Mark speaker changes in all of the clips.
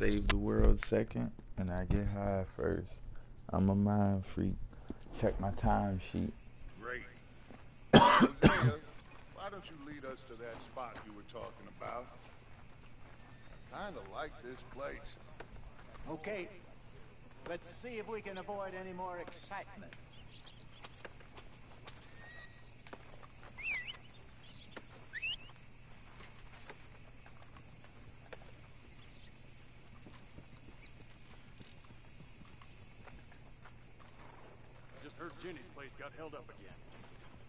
Speaker 1: save the world second, and I get high first. I'm a mind freak. Check my time sheet.
Speaker 2: Great. Hosea, why don't you lead us to that spot you were talking about? Kinda like this place.
Speaker 3: Okay. Let's see if we can avoid any more excitement.
Speaker 4: Just heard Jenny's place got held up again.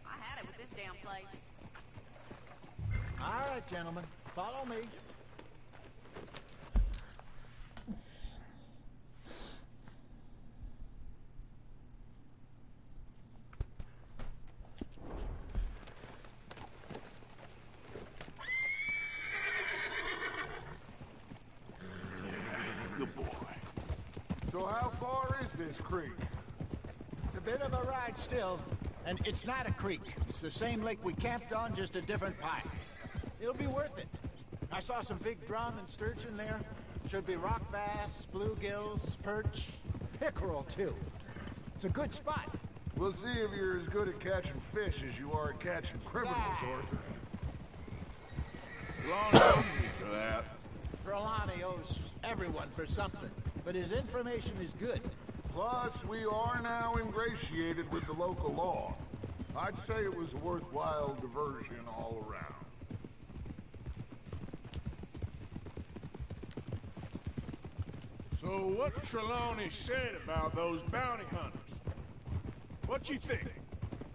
Speaker 5: I had it with this damn place.
Speaker 3: All right, gentlemen. Follow me.
Speaker 2: Good boy. So how far is this creek?
Speaker 3: It's a bit of a ride still. And it's not a creek. It's the same lake we camped on, just a different pipe. It'll be worth it. I saw some big drum and sturgeon there. Should be rock bass, bluegills, perch, pickerel too. It's a good spot.
Speaker 2: We'll see if you're as good at catching fish as you are at catching criminals,
Speaker 3: Ah.
Speaker 2: Arthur.
Speaker 6: Long owes me for that.
Speaker 3: Trelawney owes everyone for something, but his information is good.
Speaker 2: Plus, we are now ingratiated with the local law. I'd say it was a worthwhile diversion all around.
Speaker 6: So what Trelawney said about those bounty hunters? What you think?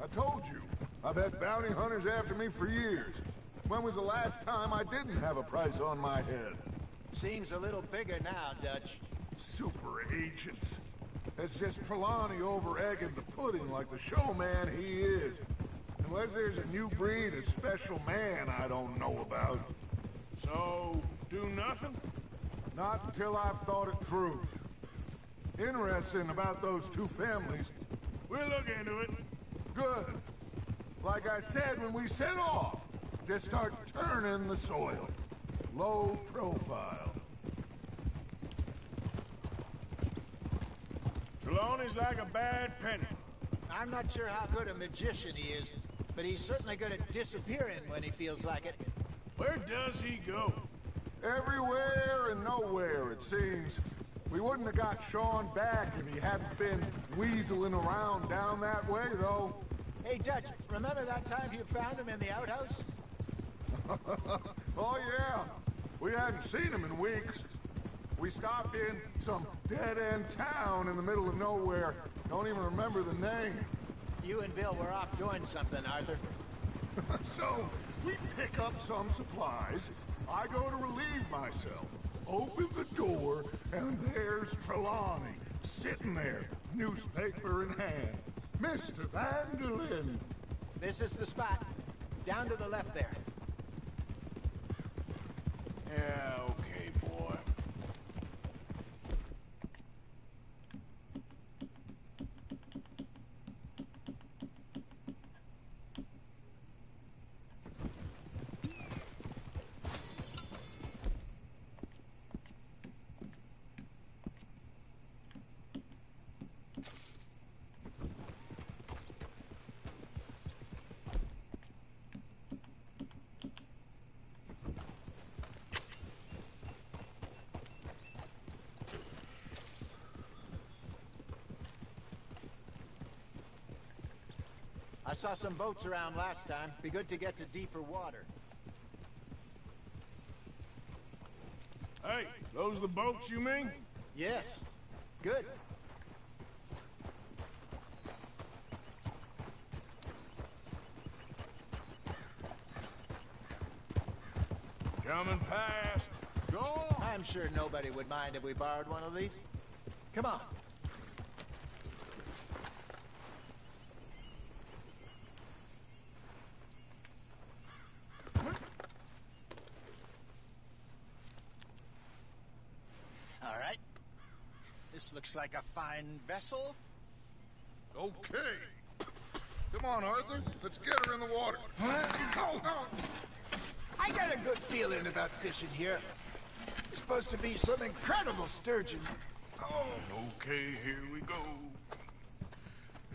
Speaker 2: I told you, I've had bounty hunters after me for years. When was the last time I didn't have a price on my head?
Speaker 3: Seems a little bigger now, Dutch.
Speaker 2: Super agents. That's just Trelawney over egging the pudding like the showman he is. Unless there's a new breed of special man I don't know about.
Speaker 6: So, do nothing?
Speaker 2: Not until I've thought it through. Interesting about those two families.
Speaker 6: We'll look into it.
Speaker 2: Good. Like I said when we set off, just start turning the soil. Low profile.
Speaker 6: Like a bad penny.
Speaker 3: I'm not sure how good a magician he is, but he's certainly good at disappearing when he feels like it.
Speaker 6: Where does he go?
Speaker 2: Everywhere and nowhere, it seems. We wouldn't have got Sean back if he hadn't been weaseling around down that way, though.
Speaker 3: Hey, Dutch, remember that time you found him in the outhouse?
Speaker 2: Oh, yeah. We hadn't seen him in weeks. We stopped in some dead-end town in the middle of nowhere. Don't even remember the name.
Speaker 3: You and Bill were off doing something, Arthur.
Speaker 2: so, we pick up some supplies. I go to relieve myself. Open the door, and there's Trelawney, sitting there, newspaper in hand. Mr. Van der Linde.
Speaker 3: This is the spot. Down to the left there. Saw some boats around last time. Be good to get to deeper water.
Speaker 6: Hey, those the boats you mean?
Speaker 3: Yes. Good.
Speaker 6: Coming past. Go.
Speaker 3: I'm sure nobody would mind if we borrowed one of these. Come on. All right. This looks like a fine vessel.
Speaker 2: Okay. Come on, Arthur. Let's get her in the water.
Speaker 3: Oh, I got a good feeling about fishing here. supposed to be some incredible sturgeon.
Speaker 6: Oh, okay, here we go.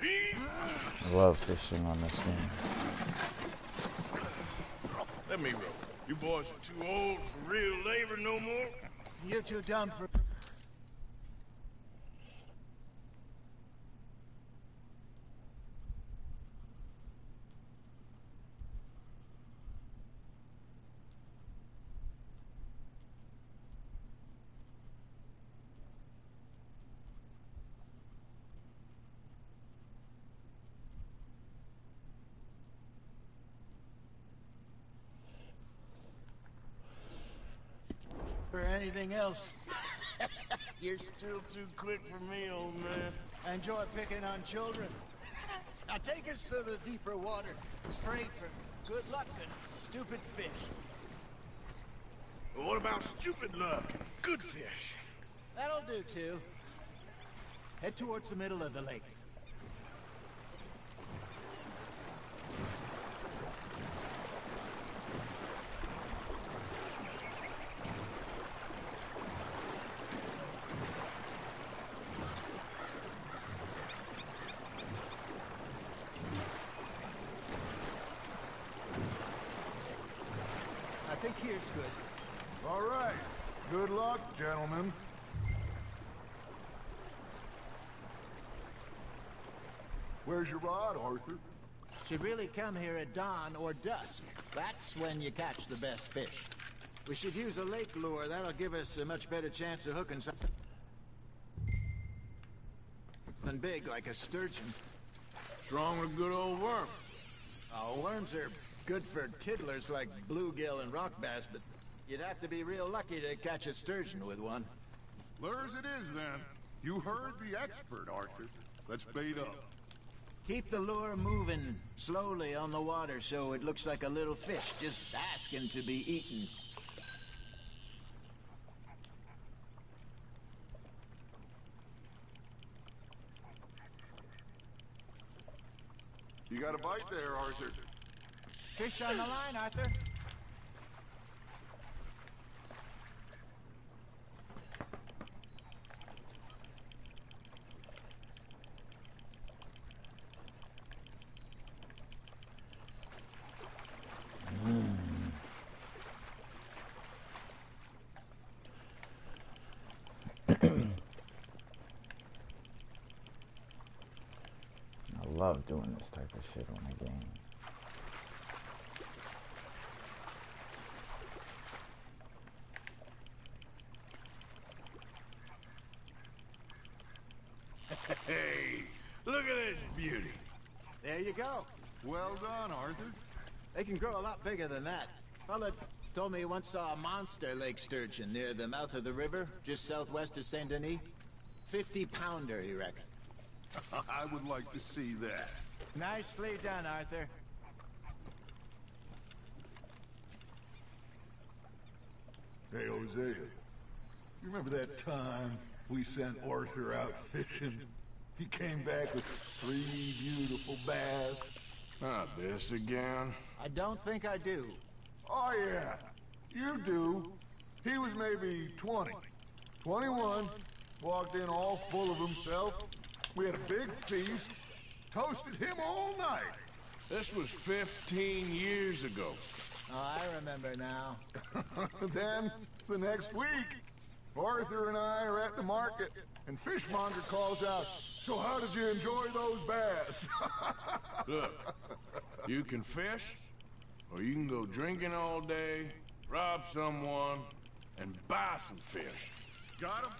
Speaker 1: I love fishing on this game.
Speaker 6: Let me roll. You boys are too old for real labor no more.
Speaker 3: You're too dumb for... for anything else.
Speaker 6: You're still too quick for me, old man.
Speaker 3: I enjoy picking on children. Now take us to the deeper water, straight for good luck and stupid fish.
Speaker 6: But what about stupid luck and good fish?
Speaker 3: That'll do too. Head towards the middle of the lake. I think here's good.
Speaker 2: All right. Good luck, gentlemen. Where's your rod, Arthur?
Speaker 3: Should really come here at dawn or dusk. That's when you catch the best fish. We should use a lake lure. That'll give us a much better chance of hooking something big like a sturgeon.
Speaker 6: Strong with good old worm.
Speaker 3: Oh, worms are good for tiddlers like bluegill and rock bass, but you'd have to be real lucky to catch a sturgeon with one.
Speaker 2: Lures it is, then. You heard the expert, Arthur. Let's bait up.
Speaker 3: Keep the lure moving slowly on the water so it looks like a little fish just asking to be eaten.
Speaker 2: You got a bite there, Arthur.
Speaker 3: Fish on the line, Arthur.
Speaker 1: I love doing this type of shit on a game.
Speaker 6: Hey, look at this beauty.
Speaker 3: There you go.
Speaker 2: Well done, Arthur.
Speaker 3: They can grow a lot bigger than that. Fella told me he once saw a monster lake sturgeon near the mouth of the river, just southwest of Saint Denis. Fifty pounder, he reckoned.
Speaker 2: I would like to see that.
Speaker 3: Nicely done, Arthur.
Speaker 2: Hey, Hosea. You remember that time we sent Arthur out fishing? He came back with three beautiful bass.
Speaker 6: Not this again.
Speaker 3: I don't think I do.
Speaker 2: Oh, yeah. You do. He was maybe 20. 21. Walked in all full of himself. We had a big feast. Toasted him all night.
Speaker 6: This was 15 years ago.
Speaker 3: Oh, I remember now.
Speaker 2: then, the next week, Arthur and I are at the market, and Fishmonger calls out, So how did you enjoy those bass?
Speaker 6: Look, you can fish, or you can go drinking all day, rob someone, and buy some fish.
Speaker 2: Got him?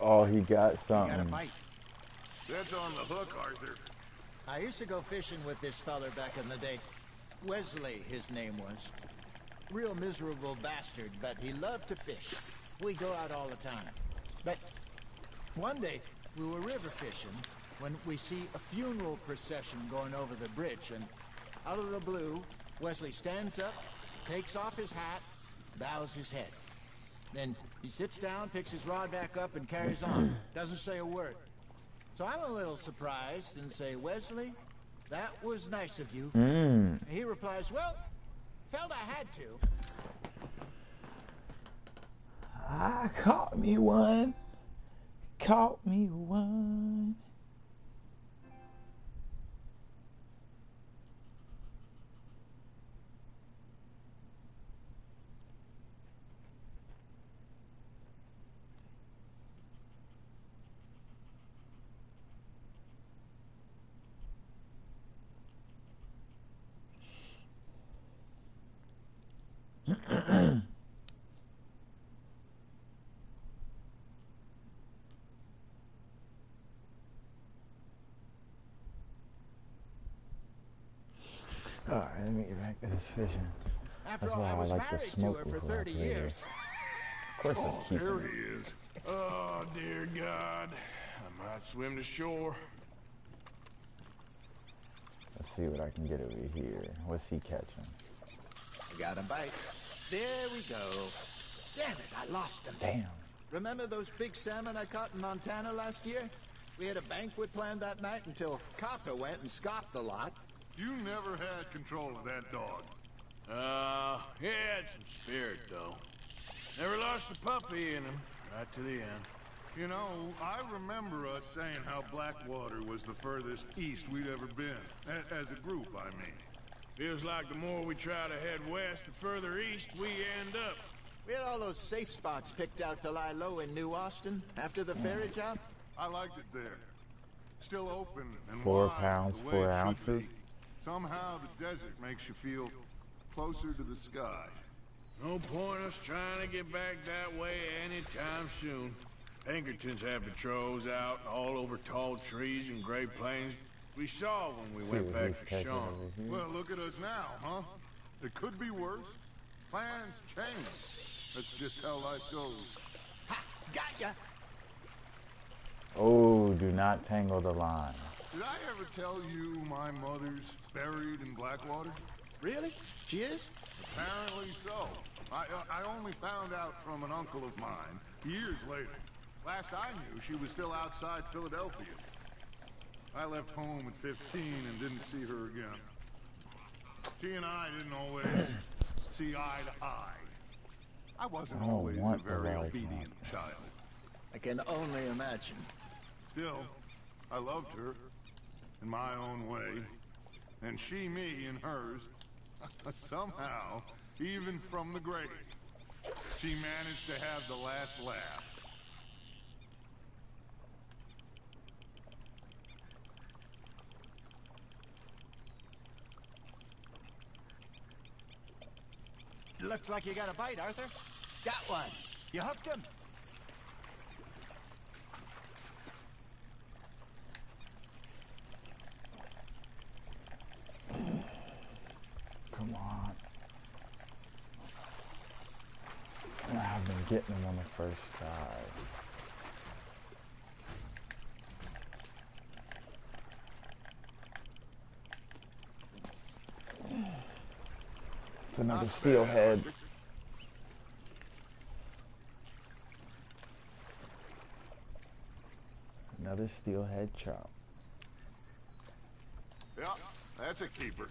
Speaker 1: Oh, he got
Speaker 3: Got a
Speaker 1: something.
Speaker 2: That's on the hook, Arthur.
Speaker 3: I used to go fishing with this feller back in the day. Wesley, his name was. Real miserable bastard, but he loved to fish. We'd go out all the time. But one day, we were river fishing when we see a funeral procession going over the bridge, and out of the blue, Wesley stands up, takes off his hat, bows his head. Then he sits down, picks his rod back up, and carries on. Doesn't say a word. So I'm a little surprised and say, Wesley, that was nice of you.
Speaker 1: Mmm.
Speaker 3: He replies, Well, felt I had to.
Speaker 1: I caught me one. Caught me one. All right, let me get back to this fishing.
Speaker 3: After
Speaker 1: That's
Speaker 3: all,
Speaker 1: why
Speaker 3: I
Speaker 1: I
Speaker 3: was
Speaker 1: like
Speaker 3: married to
Speaker 1: smoke
Speaker 3: her for 30 years.
Speaker 1: Of course,
Speaker 2: Oh,
Speaker 1: it's
Speaker 2: there he is.
Speaker 7: Oh, dear God. I might swim to shore.
Speaker 1: Let's see what I can get over here. What's he catching?
Speaker 3: I got a bite. There we go. Damn it, I lost them.
Speaker 1: Damn.
Speaker 3: Remember those big salmon I caught in Montana last year? We had a banquet planned that night until Copper went and scoffed the lot.
Speaker 2: You never had control of that dog.
Speaker 7: Uh, he had some spirit, though. Never lost a puppy in him, right to the end.
Speaker 2: You know, I remember us saying how Blackwater was the furthest east we'd ever been. As a group, I mean.
Speaker 7: Feels like the more we try to head west, the further east we end up.
Speaker 3: We had all those safe spots picked out to lie low in New Austin after the ferry job.
Speaker 2: I liked it there. Still open and
Speaker 1: Four
Speaker 2: wide,
Speaker 1: pounds,
Speaker 2: the
Speaker 1: four
Speaker 2: it should
Speaker 1: ounces.
Speaker 2: be. Somehow the desert makes you feel closer to the sky.
Speaker 7: No point us trying to get back that way anytime soon. Pinkertons had patrols out all over tall trees and Great Plains. We saw when we
Speaker 1: See
Speaker 7: went back
Speaker 1: he's
Speaker 7: to
Speaker 1: catching
Speaker 7: Sean.
Speaker 2: Well, look at us now, huh? It could be worse. Plans change. That's just how life goes.
Speaker 3: Ha! Got ya!
Speaker 1: Oh, do not tangle the line.
Speaker 2: Did I ever tell you my mother's buried in Blackwater?
Speaker 3: Really? She is?
Speaker 2: Apparently so. I, uh, I only found out from an uncle of mine years later. Last I knew, she was still outside Philadelphia. I left home at 15 and didn't see her again. She and I didn't always see eye to eye. I wasn't
Speaker 1: I
Speaker 2: always a very obedient
Speaker 1: like
Speaker 2: child.
Speaker 3: I can only imagine.
Speaker 2: Still, I loved her in my own way, and she me in hers. Somehow, even from the grave, she managed to have the last laugh.
Speaker 3: Looks like you got a bite, Arthur. Got one. You hooked him.
Speaker 1: Come on. I've been getting them on the first try. It's another steelhead. Another steelhead chop.
Speaker 2: Yeah, that's a keeper.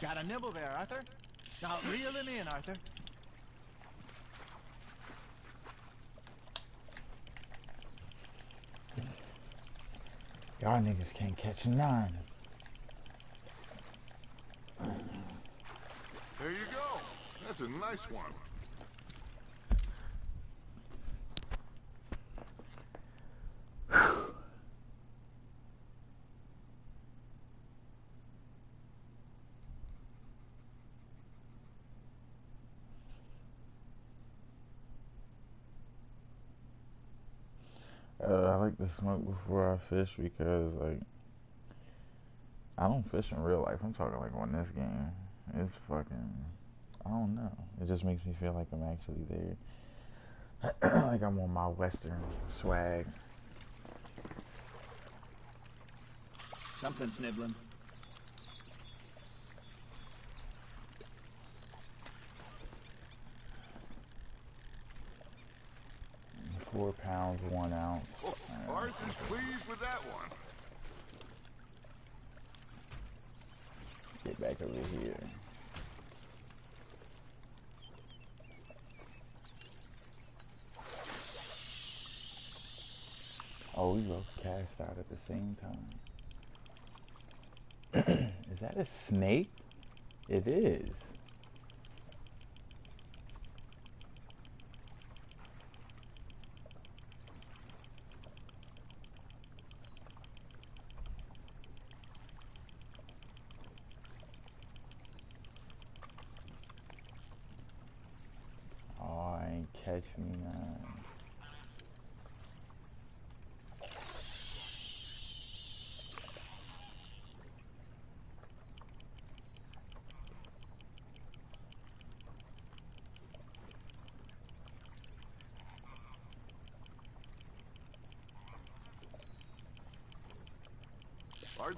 Speaker 3: Got a nibble there, Arthur. Now reel him in, Arthur.
Speaker 1: Y'all niggas can't catch none.
Speaker 2: There you go. That's a nice one.
Speaker 1: Uh, I like to smoke before I fish because, like, I don't fish in real life. I'm talking like on this game. It's fucking. I don't know. It just makes me feel like I'm actually there. like I'm on my western swag.
Speaker 3: Something's nibbling.
Speaker 1: Four pounds, one ounce.
Speaker 2: Oh, Arthur's pleased with that one.
Speaker 1: Let's get back over here. Oh, we both cast out at the same time. is that a snake? It is. Oh, ain't catch me none.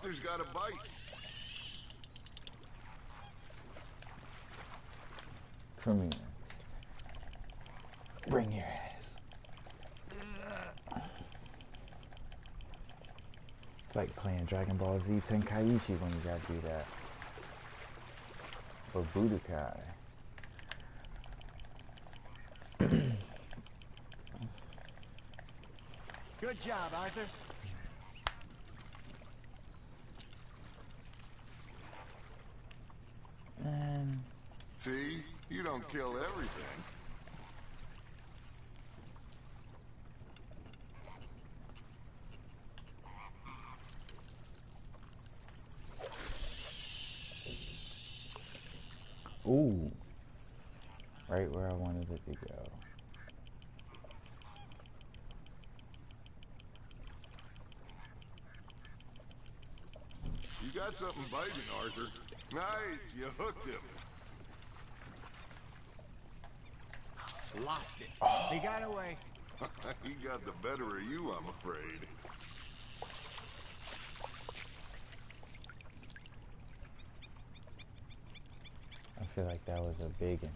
Speaker 2: Arthur's got a bite.
Speaker 1: Come here. Bring your ass. It's like playing Dragon Ball Z Tenkaichi when you gotta do that. Or Budokai.
Speaker 3: Good job, Arthur.
Speaker 2: You don't kill everything.
Speaker 1: ooh. Right where I wanted it to go.
Speaker 2: You got something biting, Arthur. Nice, you hooked him.
Speaker 3: Lost it. He got away.
Speaker 2: he got the better of you, I'm afraid.
Speaker 1: I feel like that was a big one.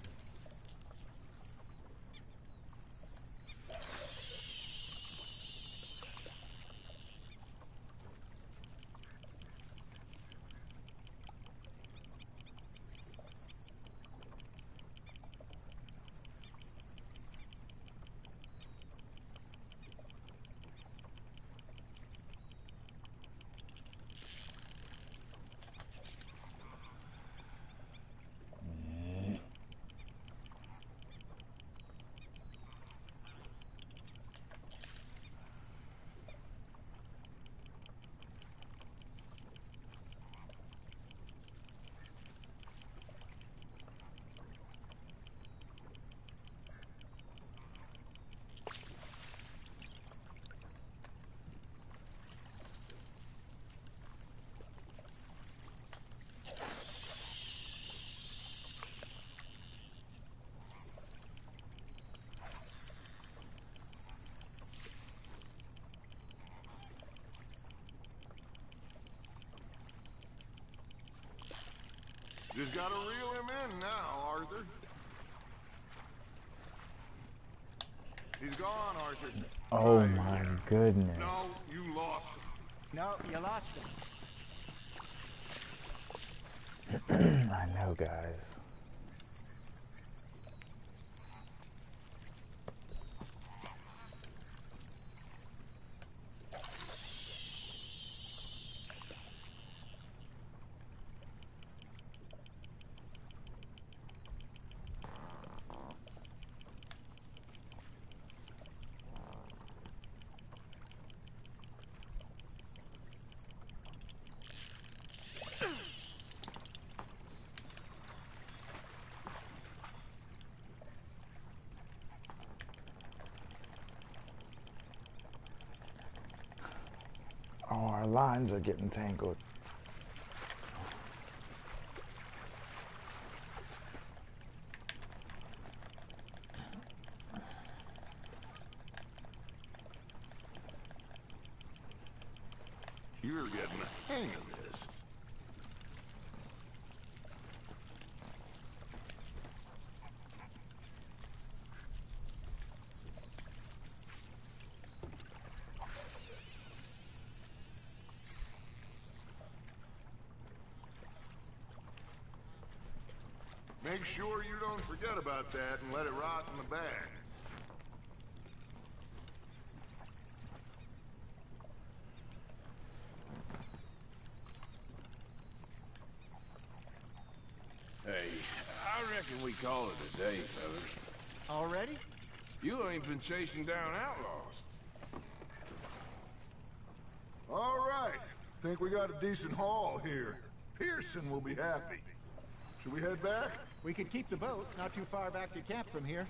Speaker 2: Just gotta reel him in now, Arthur. He's gone, Arthur.
Speaker 1: Oh
Speaker 2: Right.
Speaker 1: my goodness.
Speaker 2: No, you lost him.
Speaker 3: No, you lost him.
Speaker 1: I know, guys. Oh, our lines are getting tangled.
Speaker 2: You're getting the hang of this. Make sure you don't forget about that and let it rot in the bag.
Speaker 7: Hey, I reckon we call it a day, fellas.
Speaker 3: Already?
Speaker 7: You ain't been chasing down outlaws.
Speaker 2: All right. Think we got a decent haul here. Pearson will be happy. Should we head back?
Speaker 3: We could keep the boat not too far back to camp from here.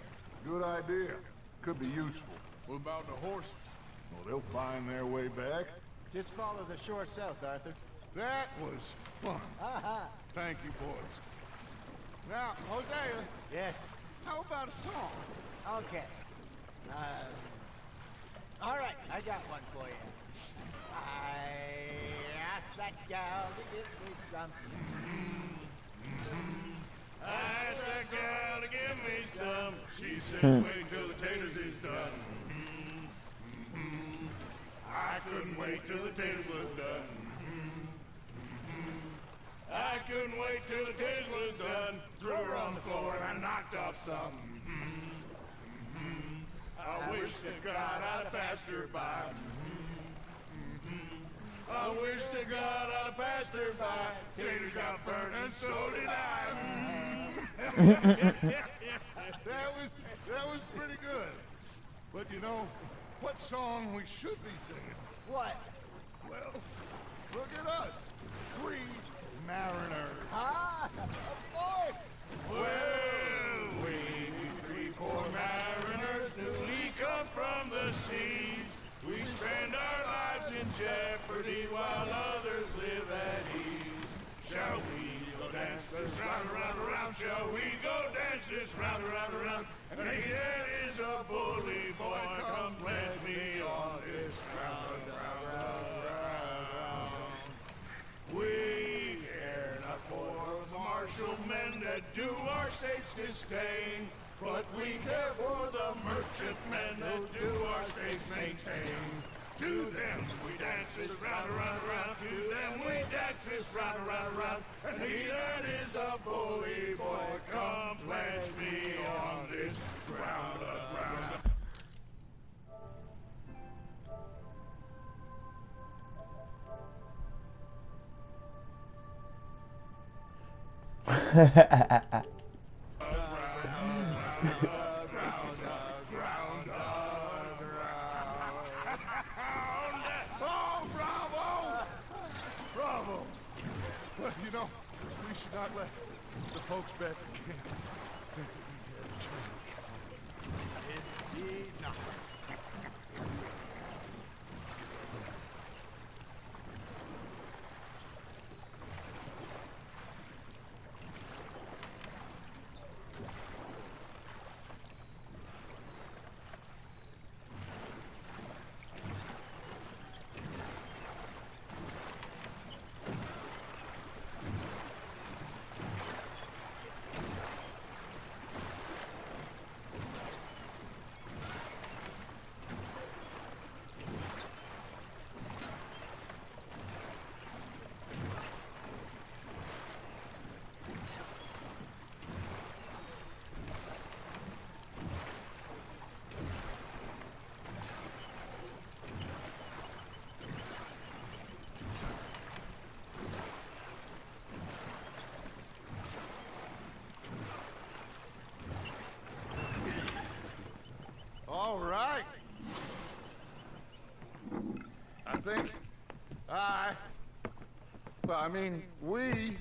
Speaker 2: Good idea. Could be useful.
Speaker 7: What about the horses?
Speaker 2: Well, they'll find their way back.
Speaker 3: Just follow the shore south, Arthur.
Speaker 2: That was fun. Thank you, boys. Now, Hosea,
Speaker 3: Yes.
Speaker 2: how about a song?
Speaker 3: Okay. Um, all right, I got one for you. I asked that gal to give me something.
Speaker 7: I asked that gal to give me some. She says, wait till the taters is done. Mm-hmm. I couldn't wait till the taters was done. Mm-hmm. I couldn't wait till the taters was done. Threw her on the floor and I knocked off some. Mm-hmm. I wish to God I'd passed her by. I wish to God I'd have passed her by. Taters got burned and so did I.
Speaker 2: That was that was pretty good. But you know, what song we should be singing?
Speaker 3: What?
Speaker 2: Well, look at us. Three mariners.
Speaker 3: Ah, of course.
Speaker 7: Well, we three poor mariners newly come from the seas. We spend our lives in jeopardy while others live at ease. Shall we go dance this round, around, around? Shall we go dance this round, around, around? And here is a bully boy, come pledge me on this round, round, round, round. We care not for the martial men that do our state's disdain, but we care for the merchantmen that do our state's maintain. To them we dance this round, around, around. To them we dance this round, around, around. And he that is a bully boy, come pledge me on this ground, ground.
Speaker 2: Oh, bravo! Bravo! Well, you know, we should not let the folks back All right. I think I, well, I mean, we are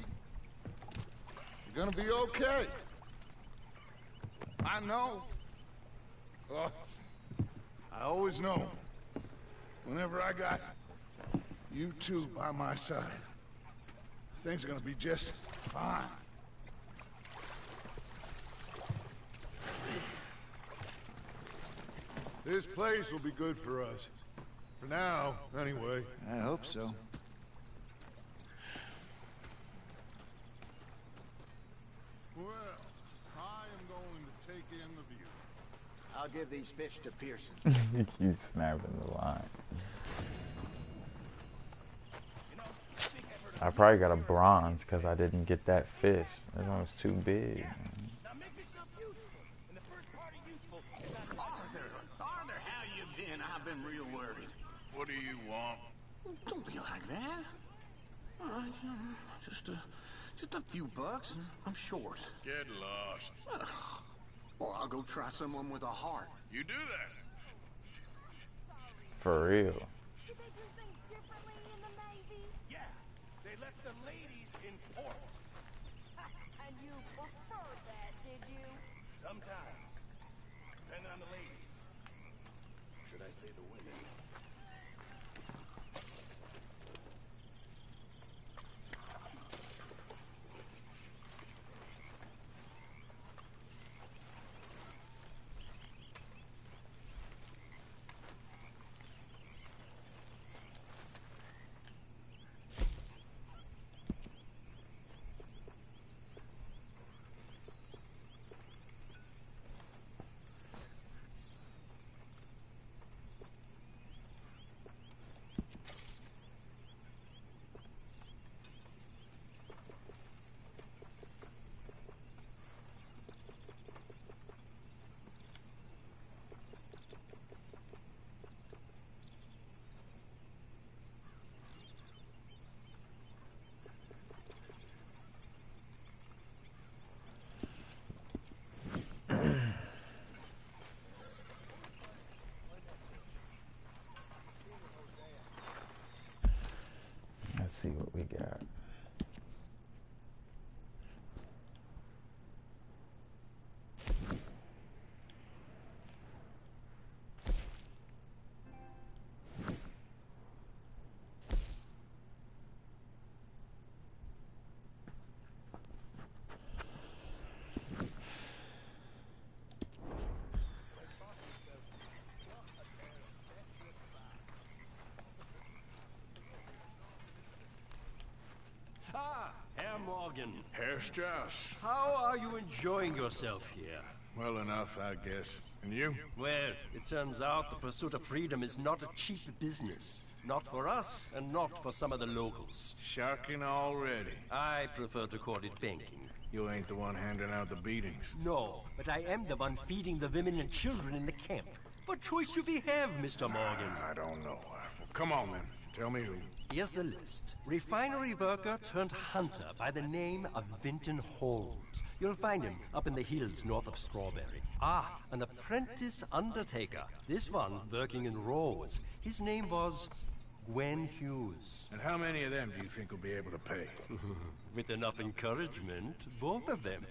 Speaker 2: gonna be okay. I know. Oh, I always know. Whenever I got you two by my side, things are gonna be just fine. This place will be good for us. For now, anyway.
Speaker 3: I hope so. Well, I am going to take in the view. I'll give these fish to Pearson.
Speaker 1: He's snapping the line. I probably got a bronze because I didn't get that fish. That one was too big.
Speaker 8: Like that. All right, uh, just a, just a few bucks. I'm short.
Speaker 7: Get lost.
Speaker 8: Or I'll go try someone with a heart.
Speaker 7: You do that.
Speaker 1: For real.
Speaker 9: Do they do things differently in the Navy?
Speaker 8: Yeah, they let the ladies in port.
Speaker 9: and you preferred that, did you?
Speaker 8: Sometimes, depending on the ladies. Should I say the women?
Speaker 1: Let's see what we got.
Speaker 10: Ah, Herr Morgan.
Speaker 7: Herr Strauss.
Speaker 10: How are you enjoying yourself here?
Speaker 7: Well enough, I guess. And you?
Speaker 10: Well, it turns out the pursuit of freedom is not a cheap business. Not for us, and not for some of the locals.
Speaker 7: Sharking already.
Speaker 10: I prefer to call it banking.
Speaker 7: You ain't the one handing out the beatings.
Speaker 10: No, but I am the one feeding the women and children in the camp. What choice do we have, Mr. Morgan?
Speaker 7: I don't know. Uh, well, come on, then. Tell me who.
Speaker 10: Here's the list. Refinery worker turned hunter by the name of Vinton Holmes. You'll find him up in the hills north of Strawberry. Ah, an apprentice undertaker. This one working in Rhodes. His name was Gwen Hughes.
Speaker 7: And how many of them do you think will be able to pay?
Speaker 10: With enough encouragement, both of them.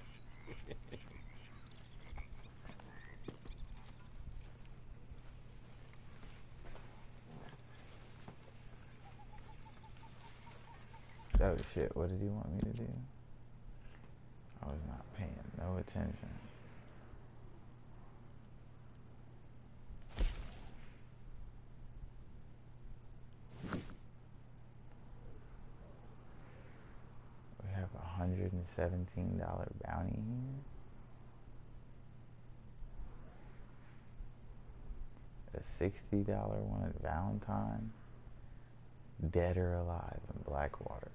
Speaker 1: Oh shit, what did he want me to do? I was not paying no attention. We have a hundred and seventeen dollar bounty here. A sixty dollar one at Valentine. Dead or alive in Blackwater.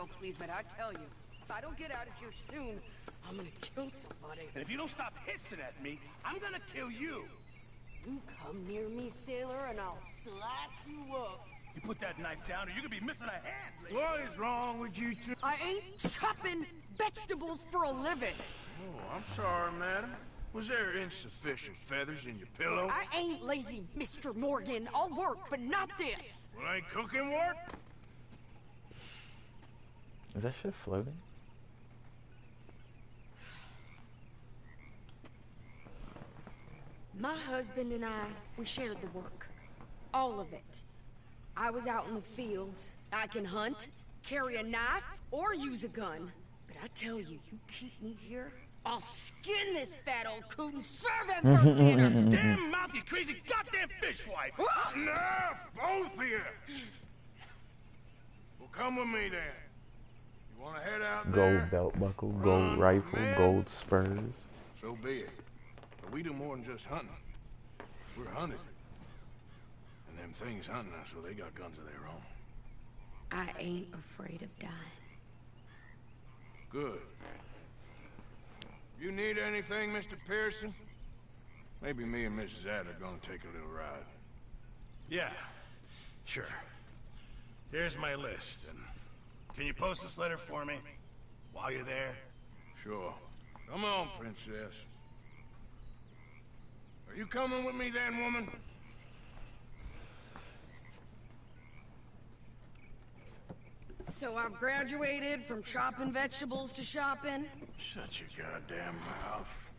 Speaker 11: Whatever you damn well please, but I tell you, if I don't get out of here soon, I'm gonna kill somebody.
Speaker 8: And if you don't stop hissing at me, I'm gonna kill you.
Speaker 11: You come near me, sailor, and I'll slice you up.
Speaker 8: You put that knife down or you're gonna be missing a hand. lady.
Speaker 7: What is wrong with you two?
Speaker 11: I ain't chopping vegetables for a living.
Speaker 7: Oh, I'm sorry, madam. Was there insufficient feathers in your pillow?
Speaker 11: I ain't lazy, Mr. Morgan. I'll work, but not this.
Speaker 7: Well, ain't cooking work?
Speaker 1: Is that shit floating?
Speaker 11: My husband and I, we shared the work. All of it. I was out in the fields. I can hunt, carry a knife, or use a gun. But I tell you, you keep me here, I'll skin this fat old coot and serve him for dinner.
Speaker 7: Damn mouth, you crazy goddamn fishwife! Enough, both of you! Well, come with me then. You want to head out there?
Speaker 1: Gold belt buckle, gold rifle,
Speaker 7: man.
Speaker 1: gold spurs.
Speaker 7: So be it. But we do more than just hunting. We're hunted. And them things hunting us, so they got guns of their own.
Speaker 11: I ain't afraid of dying.
Speaker 7: Good. You need anything, Mr. Pearson? Maybe me and Mrs. Ad are gonna take a little ride.
Speaker 6: Yeah, sure. Here's my list, and can you post this letter for me while you're there?
Speaker 7: Sure. Come on, princess. Are you coming with me then, woman?
Speaker 11: So I've graduated from chopping vegetables to shopping.
Speaker 7: Shut your goddamn mouth.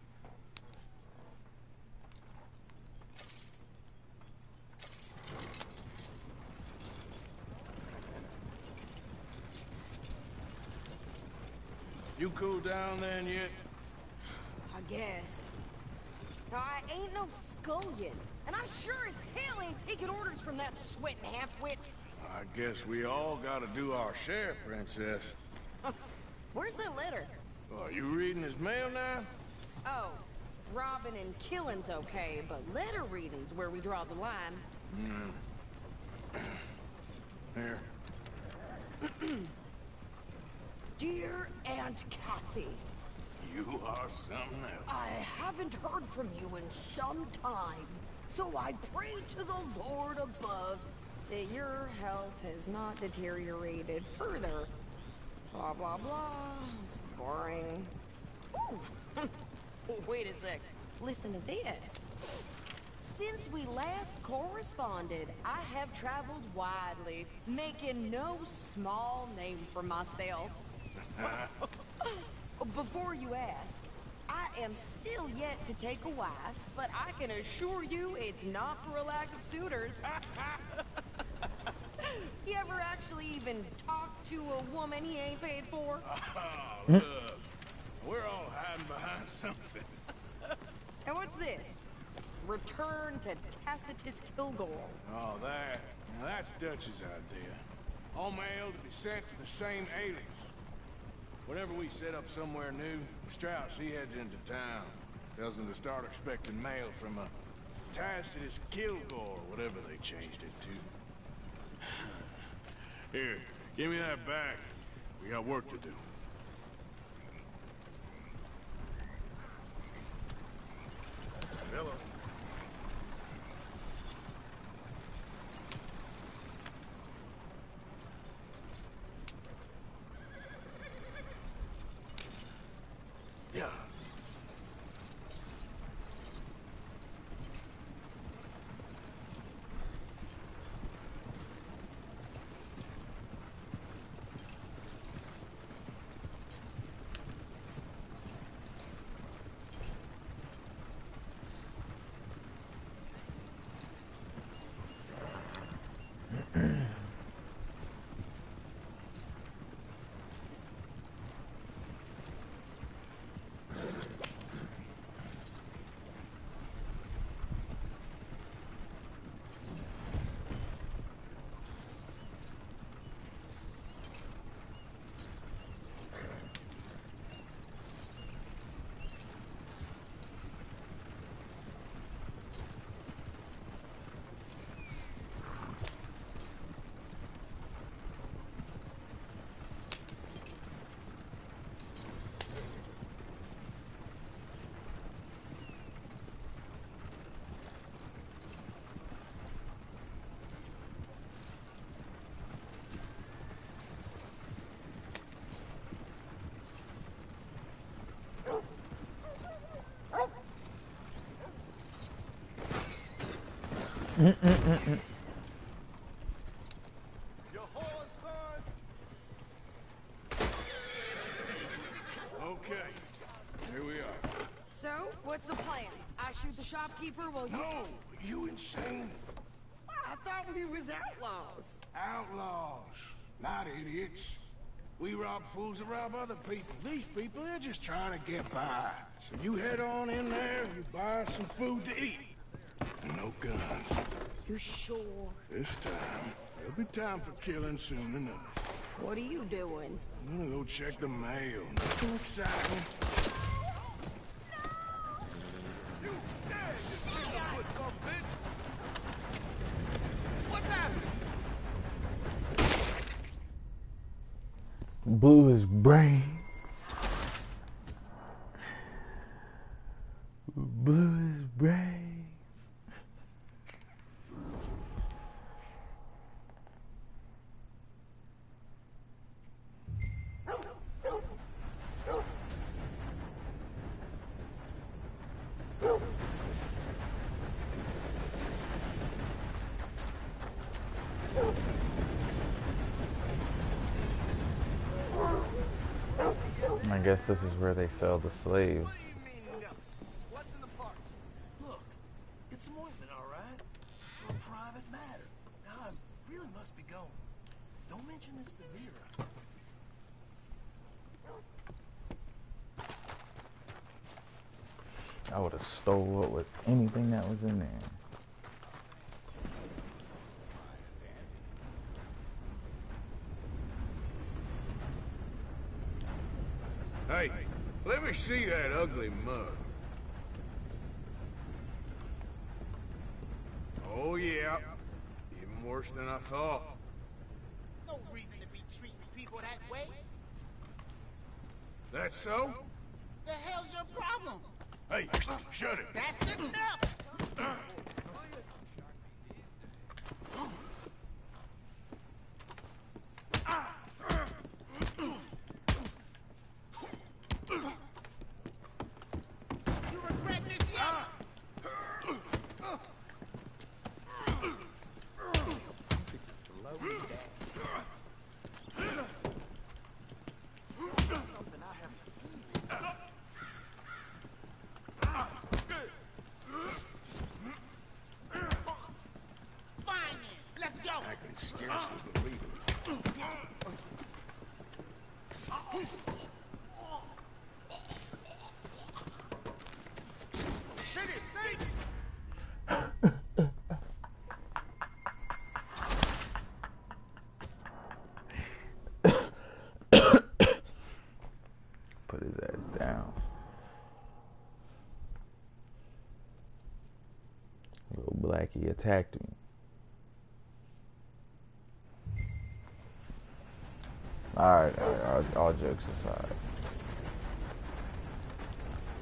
Speaker 7: You cool down then yet?
Speaker 11: I guess. Now, I ain't no scullion, and I sure as hell ain't taking orders from that sweating half-wit.
Speaker 7: I guess we all gotta do our share, princess.
Speaker 5: Where's that letter?
Speaker 7: Oh, you reading his mail now?
Speaker 11: Oh, robbing and killing's okay, but letter reading's where we draw the line. Hmm.
Speaker 7: Here.
Speaker 11: Dear Aunt Kathy,
Speaker 7: You are something else.
Speaker 11: I haven't heard from you in some time, so I pray to the Lord above that your health has not deteriorated further. Blah, blah, blah. It's boring. Ooh. Wait a sec. Listen to this. Since we last corresponded, I have traveled widely, making no small name for myself. Before you ask, I am still yet to take a wife, but I can assure you it's not for a lack of suitors. you ever actually even talk to a woman he ain't paid for?
Speaker 7: Oh, hmm? look. We're all hiding behind something.
Speaker 11: And what's this? Return to Tacitus Kilgore.
Speaker 7: Oh, that. Now that's Dutch's idea. All mail to be sent to the same alias. Whenever we set up somewhere new, Strauss, he heads into town. Tells them to start expecting mail from a Tacitus Kilgore, whatever they changed it to. Here, give me that back. We got work to do.
Speaker 2: Hello.
Speaker 7: Yeah. Okay, here we are.
Speaker 11: So, what's the plan? I shoot the shopkeeper while you... No! You insane? I thought we was outlaws.
Speaker 7: Outlaws. Not idiots. We rob fools to rob other people. These people, they're just trying to get by. So you head on in there, and you buy some food to eat. And no guns.
Speaker 11: You're sure?
Speaker 7: This time, there'll be time for killing soon enough.
Speaker 11: What are you doing?
Speaker 7: I'm gonna go check the mail. Nothing exciting.
Speaker 1: Blew his brains. Blew his brains. I guess this is where they sell the slaves.
Speaker 12: Look, it's some ointment, all right? For a private matter. Now, I really must be going. Don't mention this to Vera.
Speaker 1: I would have stole it with anything that was in there.
Speaker 7: Hey, let me see that ugly mug. Oh, yeah. Even worse than I thought.
Speaker 3: No reason to be treating people that way.
Speaker 7: That so?
Speaker 3: The hell's your problem?
Speaker 7: Hey, shut it.
Speaker 3: That's enough. You regretting this yet? Fine then, let's go.
Speaker 7: I can scarcely believe it.
Speaker 1: Put his ass down. Little Blackie attacked me. Alright, alright, all, all jokes aside.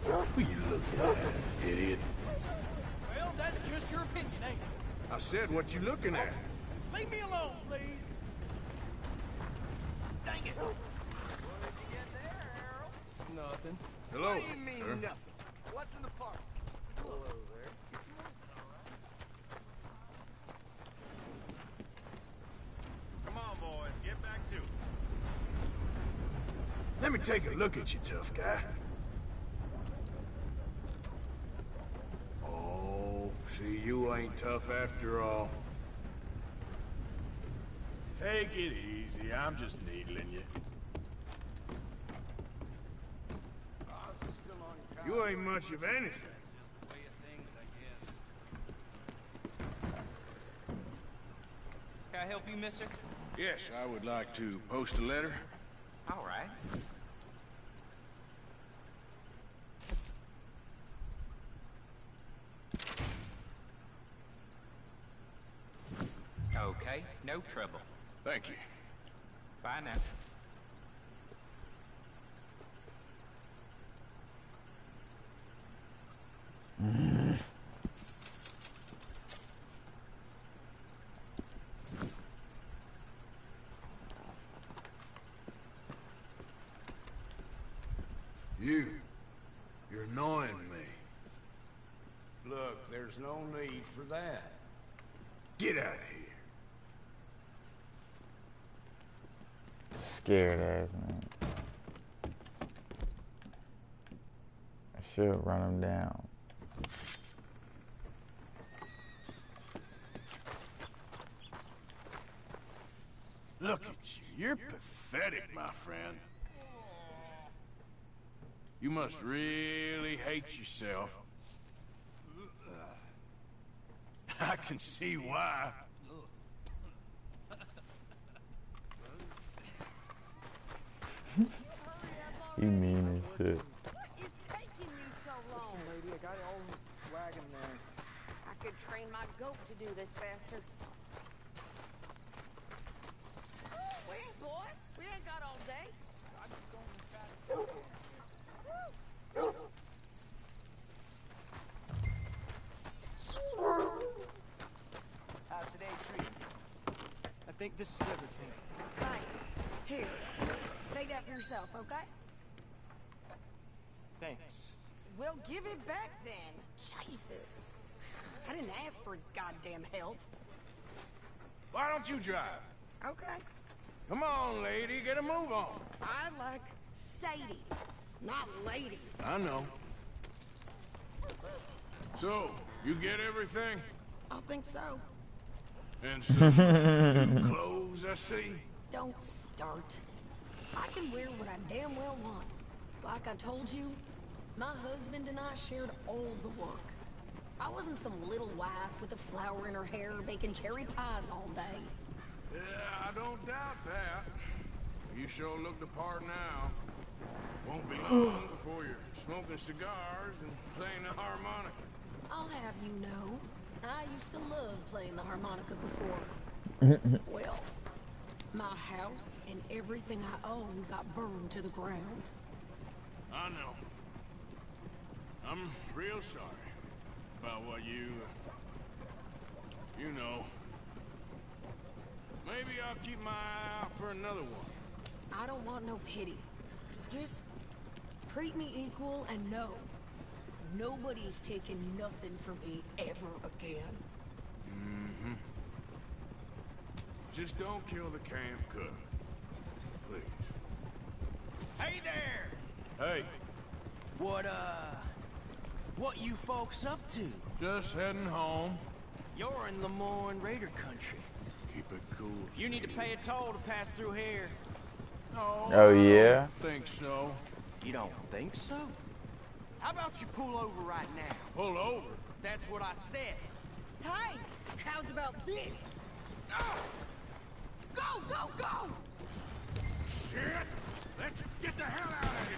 Speaker 7: What you looking at, idiot?
Speaker 8: Well, that's just your opinion, ain't it?
Speaker 7: I said what you looking at.
Speaker 8: Leave me alone, please. Dang it. Nothing.
Speaker 7: Hello,
Speaker 3: What do you mean
Speaker 7: sir.
Speaker 3: nothing? What's in the park? Hello there.
Speaker 8: Come on, boys. Get back to it.
Speaker 7: Let me take a look at you, tough guy. Oh, see, you ain't tough after all.
Speaker 13: Take it easy. I'm just needling you.
Speaker 7: You ain't much of anything.
Speaker 14: Can I help you, mister?
Speaker 7: Yes, I would like to post a letter.
Speaker 14: All right. Okay, no trouble.
Speaker 7: Thank you.
Speaker 14: Bye now.
Speaker 7: You. You're annoying me.
Speaker 2: Look, there's no need for that.
Speaker 7: Get out of here.
Speaker 1: Scared ass man. I should run him down.
Speaker 7: Look at you. You're pathetic, my friend. You must really hate yourself. I can see why.
Speaker 1: He mean as shit.
Speaker 11: It's taking you so long.
Speaker 15: Lady, I it all in the wagon there.
Speaker 11: I could train my goat to do this faster. Wait, boy. We ain't got all day.
Speaker 15: I'm just going as fast as I can. How's today treating you? I think this is everything.
Speaker 4: Thanks. Here. Take that for yourself, okay?
Speaker 15: Thanks.
Speaker 4: Well, give it back then. Jesus. I didn't ask for his goddamn help.
Speaker 7: Why don't you drive?
Speaker 4: Okay.
Speaker 7: Come on, lady, get a move on.
Speaker 4: I like Sadie, not lady.
Speaker 7: I know. So, you get everything?
Speaker 4: I think so.
Speaker 7: And some new clothes, I see.
Speaker 4: Don't start. I can wear what I damn well want. Like I told you, my husband and I shared all the work. I wasn't some little wife with a flower in her hair baking cherry pies all day.
Speaker 7: Yeah, I don't doubt that. You sure look the part now. Won't be long before you're smoking cigars and playing the harmonica.
Speaker 4: I'll have you know, I used to love playing the harmonica before. well, my house and everything I own got burned to the ground.
Speaker 7: I know. I'm real sorry about what you... You know. Maybe I'll keep my eye out for another one.
Speaker 4: I don't want no pity. Just treat me equal and know nobody's taking nothing from me ever again.
Speaker 7: Mm-hmm. Just don't kill the camp cook. Please.
Speaker 16: Hey there!
Speaker 7: Hey,
Speaker 16: What, uh... What you folks up to?
Speaker 7: just heading home.
Speaker 16: You're in Lemoyne Raider country.
Speaker 7: Keep it cool.
Speaker 16: You need to pay a toll to pass through here.
Speaker 7: No,
Speaker 1: Oh,
Speaker 7: I
Speaker 1: yeah?
Speaker 7: don't think so.
Speaker 16: You don't think so? How about you pull over right now?
Speaker 7: Pull over?
Speaker 16: That's what I said.
Speaker 4: Hey, how's about this? Go, go, go!
Speaker 7: Shit! Let's get the hell out of here!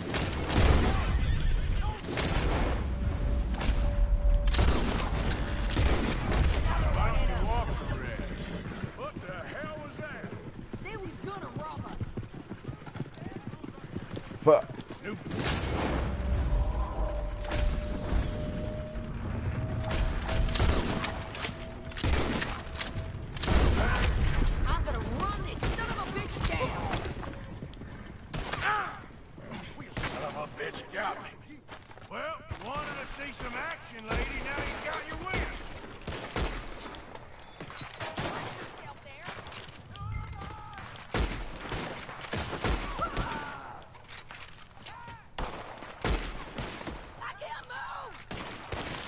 Speaker 1: Fuck.
Speaker 7: New
Speaker 4: I'm gonna run this son of a bitch down.
Speaker 7: son of a bitch got me. Well, wanted to see some action, lady. Now you got your wish.
Speaker 4: I can't move!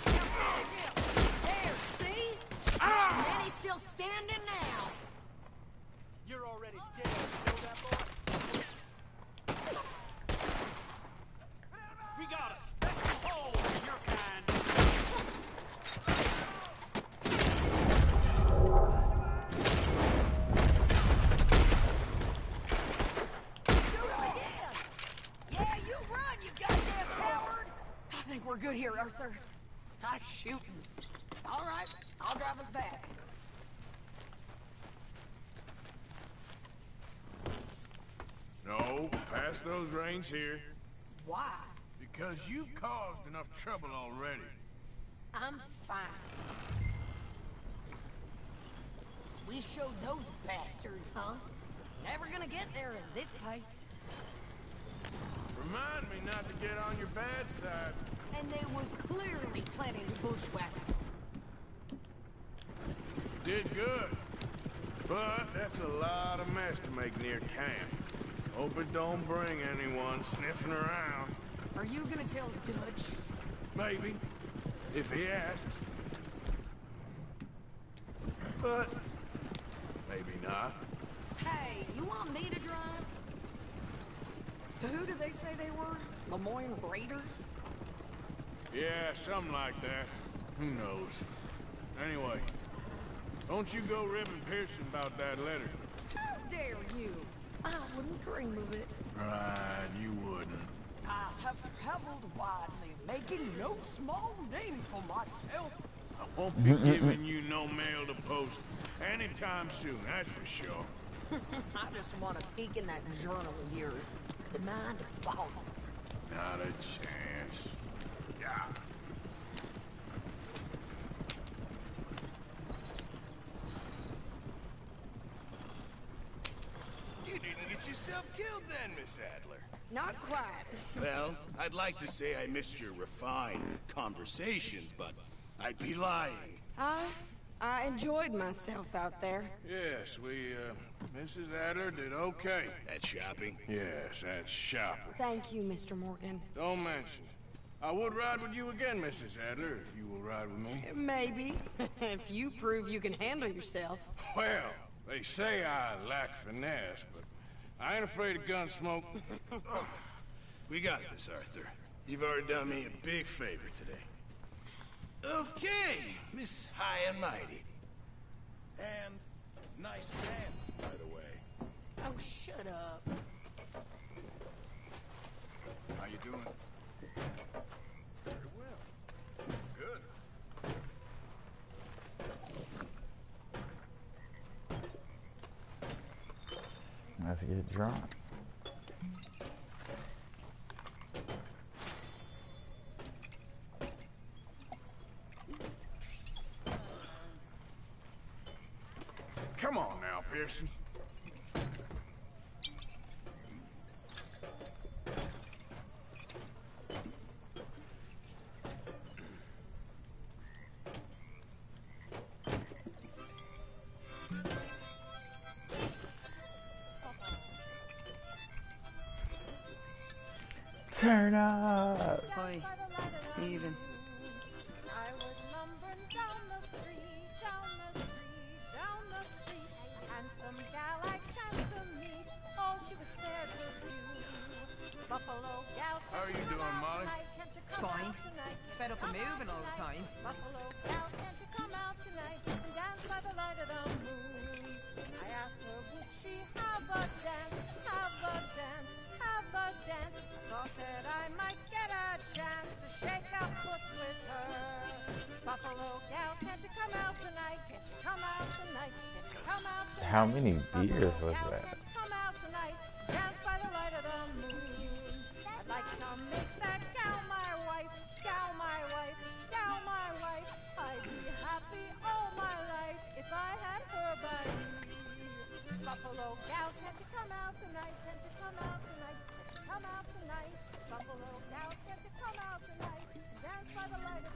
Speaker 4: Now finish him. There, see? And then he's still standing now.
Speaker 8: You're already dead. You know that, boy? We got a special hole for your kind.
Speaker 4: Yeah, you run, you goddamn coward! I think we're good here, Arthur. Nice shooting. All right, I'll drive us back.
Speaker 7: No, pass here.
Speaker 4: Why?
Speaker 7: Because you've caused enough trouble already.
Speaker 4: I'm fine. We showed those bastards, huh? Never gonna get there in this pace.
Speaker 7: Remind me not to get on your bad side.
Speaker 4: And they was clearly planning to bushwhack.
Speaker 7: Did good. But that's a lot of mess to make near camp. Hope it don't bring anyone sniffing around.
Speaker 4: Are you gonna tell Dutch?
Speaker 7: Maybe. If he asks. But maybe not.
Speaker 4: Hey, you want me to drive? So who did they say they were? Lemoyne Raiders?
Speaker 7: Yeah, something like that. Who knows? Anyway, don't you go ribbing Pearson about that letter.
Speaker 4: How dare you? I wouldn't dream of it.
Speaker 7: Right, you wouldn't.
Speaker 4: I have traveled widely, making no small name for myself.
Speaker 7: I won't be giving you no mail to post anytime soon, that's for sure.
Speaker 4: I just want to peek in that journal of yours. The mind boggles.
Speaker 7: Not a chance. Yeah.
Speaker 2: You didn't yourself killed then, Miss Adler.
Speaker 4: Not quite.
Speaker 2: Well, I'd like to say I missed your refined conversations, but I'd be lying.
Speaker 4: I, I enjoyed myself out there.
Speaker 7: Yes, we, uh, Mrs. Adler did okay.
Speaker 2: At shopping?
Speaker 7: Yes, at shopping.
Speaker 4: Thank you, Mr. Morgan.
Speaker 7: Don't mention it. I would ride with you again, Mrs. Adler, if you will ride with me.
Speaker 4: Maybe, if you prove you can handle yourself.
Speaker 7: Well, they say I lack finesse, but I ain't afraid of gun smoke.
Speaker 2: We got this, Arthur. You've already done me a big favor today. Okay, Miss High and Mighty. And nice pants, by the way.
Speaker 4: Oh, shut up.
Speaker 2: How you doing? Very well. Good.
Speaker 1: Let's get drunk.
Speaker 7: Come on now, Pearson.
Speaker 17: My life if I had her by me. Buffalo gal, can't you come out tonight? Can't you come out tonight? Can't you come out tonight? Buffalo gal, can't you come out tonight? Dance by the light of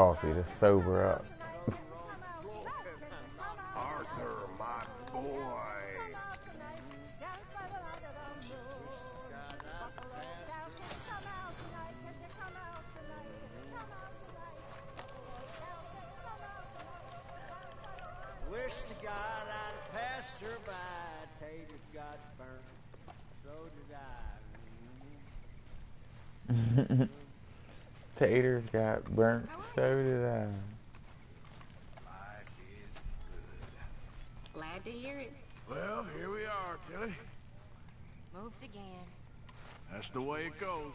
Speaker 1: Coffee to sober up.
Speaker 18: Arthur, my boy.
Speaker 19: Wish to God I'd passed her by. Taters got burnt. So did I.
Speaker 1: Taters got burnt, so did I.
Speaker 2: Life is
Speaker 5: Glad to hear it.
Speaker 7: Well, here we are, Tilly.
Speaker 5: Moved again.
Speaker 7: That's the way it goes.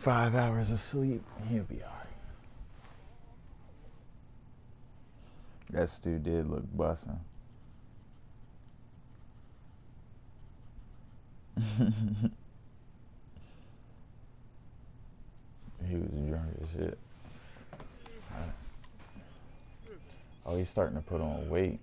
Speaker 1: Five hours of sleep, he'll be alright. That stew did look bussin'. he was drunk as shit. Oh, he's starting to put on weight.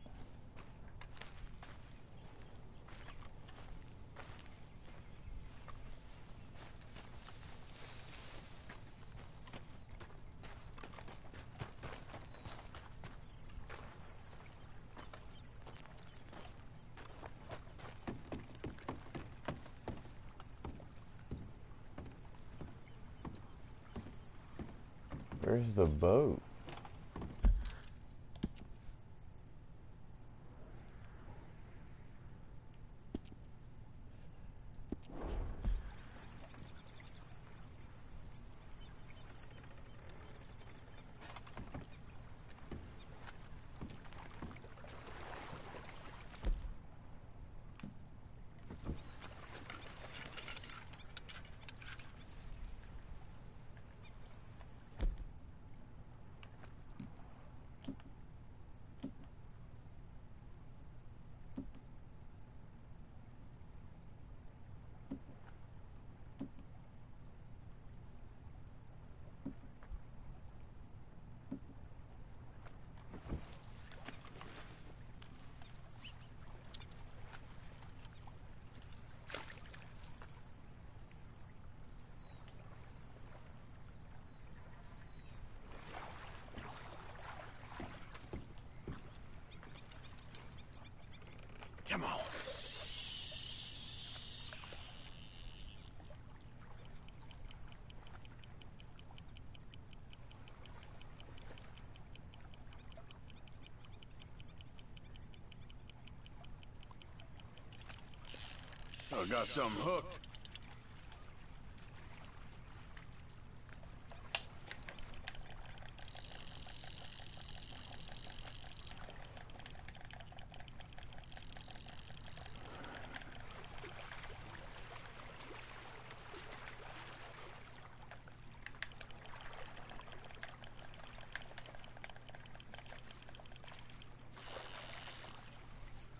Speaker 7: I got something hooked.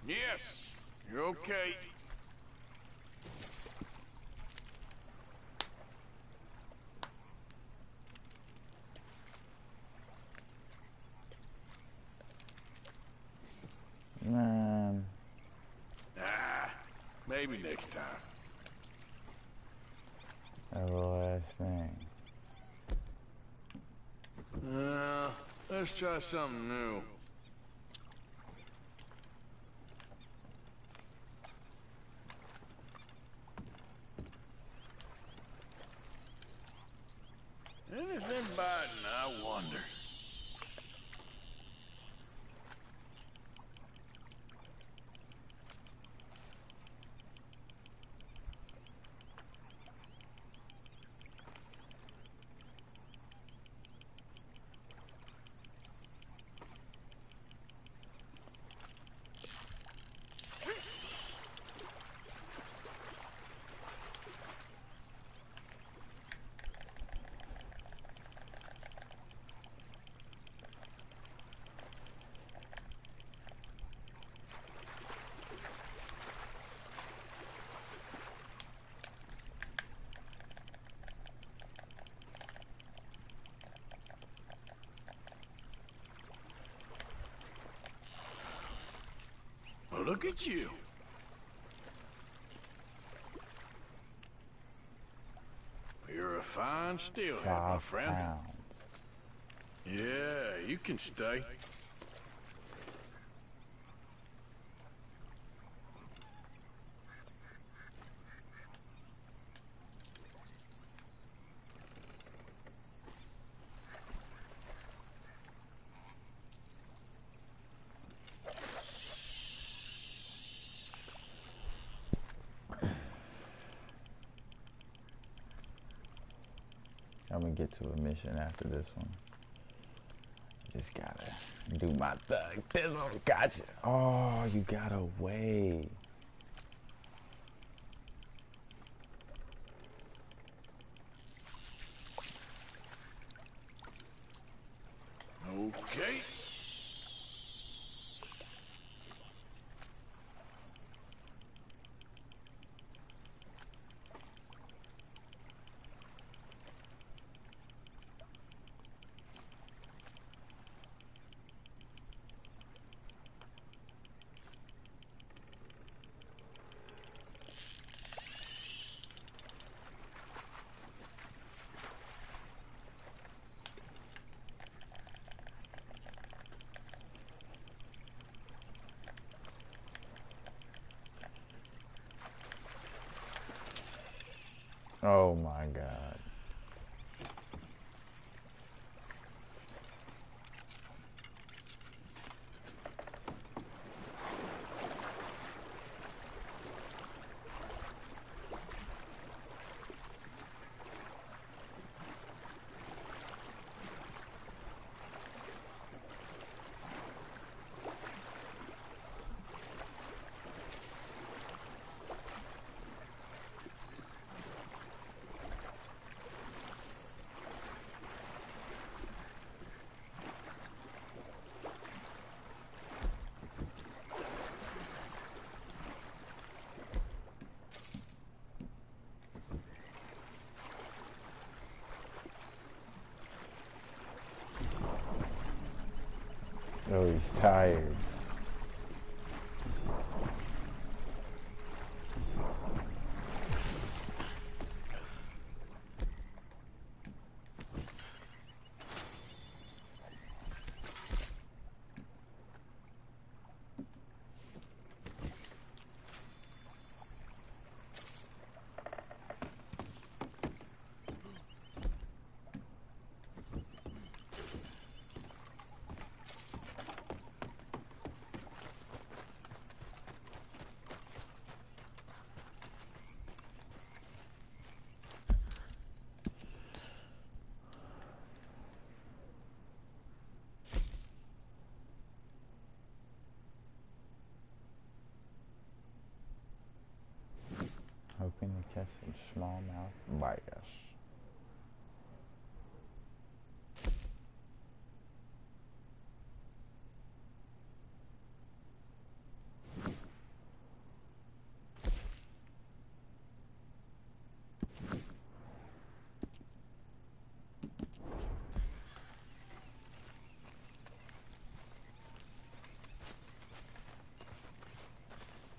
Speaker 7: Yes, you're okay.
Speaker 1: Man.
Speaker 7: Ah, maybe next time.
Speaker 1: That last thing.
Speaker 7: Uh, let's try something new. Anything biting, I wonder. Well, look at you. You're a fine steelhead, my friend.
Speaker 1: pounds.
Speaker 7: Yeah, you can stay.
Speaker 1: I'm gonna get to a mission after this one. Just gotta do my thug pizzle. Gotcha. Oh, you got away. Oh my god. He's tired. Hoping to catch some smallmouth bass.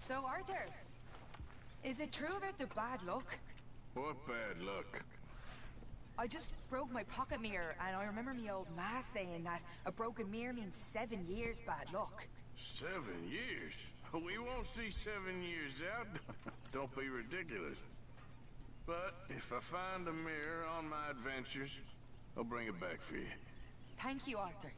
Speaker 20: So, Arthur, is it true about the bad luck?
Speaker 7: What bad luck?
Speaker 20: I just broke my pocket mirror, and I remember me old ma saying that a broken mirror means seven years bad luck.
Speaker 7: Seven years? We won't see seven years out. Don't be ridiculous. But if I find a mirror on my adventures, I'll bring it back for you.
Speaker 20: Thank you, Arthur.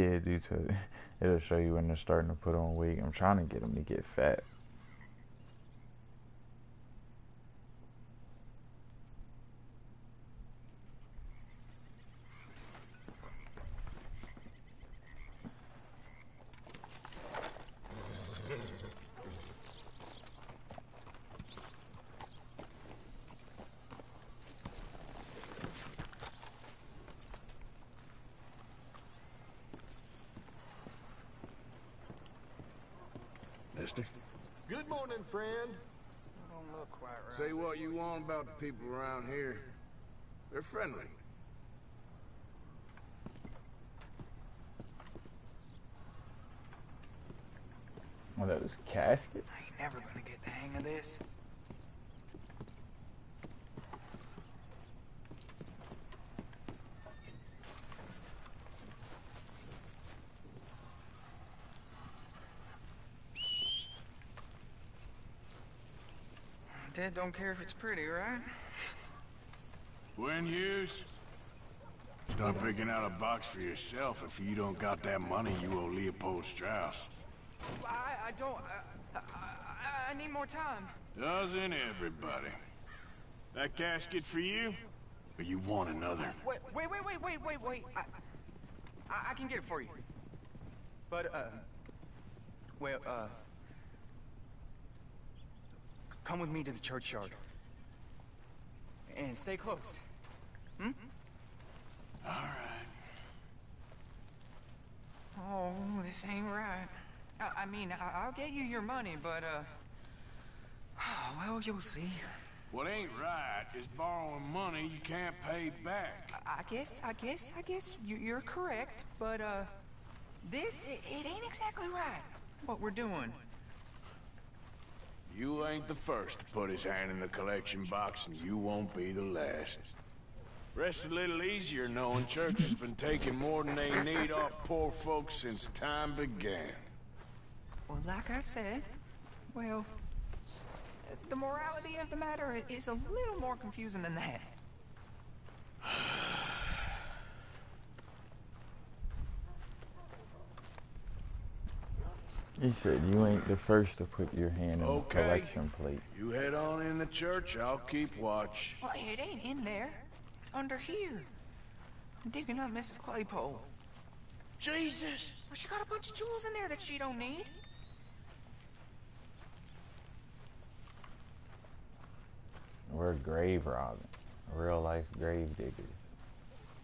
Speaker 1: Yeah, due to it'll show you when they're starting to put on weight. I'm trying to get them to get fat.
Speaker 7: Mister?
Speaker 2: Good morning, friend.
Speaker 21: Don't look quite right.
Speaker 7: Say what you want about the people around here. They're friendly.
Speaker 1: One of those caskets.
Speaker 21: I ain't never gonna get the hang of this.
Speaker 22: Dead don't care if it's pretty, right?
Speaker 7: When Hughes, start picking out a box for yourself if you don't got that money you owe Leopold Strauss.
Speaker 22: I, I don't... I, I, I need more time.
Speaker 7: Doesn't everybody? That casket for you? Or you want another?
Speaker 22: Wait, wait, wait, wait, wait, wait, wait. I, I, I can get it for you. But, uh... Well, uh... Come with me to the churchyard. And stay close. Hmm?
Speaker 7: Alright.
Speaker 22: Oh, this ain't right. I, I mean, I, I'll get you your money, but, uh... well, you'll see.
Speaker 7: What ain't right is borrowing money you can't pay back.
Speaker 22: I guess, I guess, I guess you, you're correct, but, uh... This, it, it ain't exactly right, what we're doing.
Speaker 7: You ain't the first to put his hand in the collection box, and you won't be the last. Rest a little easier knowing church has been taking more than they need off poor folks since time began.
Speaker 22: Well, like I said, well, the morality of the matter is a little more confusing than that.
Speaker 1: He said you ain't the first to put your hand in
Speaker 7: Okay.
Speaker 1: the collection plate.
Speaker 7: You head on in the church, I'll keep watch.
Speaker 22: Well, it ain't in there. It's under here. I'm digging up Mrs. Claypole.
Speaker 7: Jesus!
Speaker 22: Well, she got a bunch of jewels in there that she don't need.
Speaker 1: We're grave robbing. Real life grave diggers.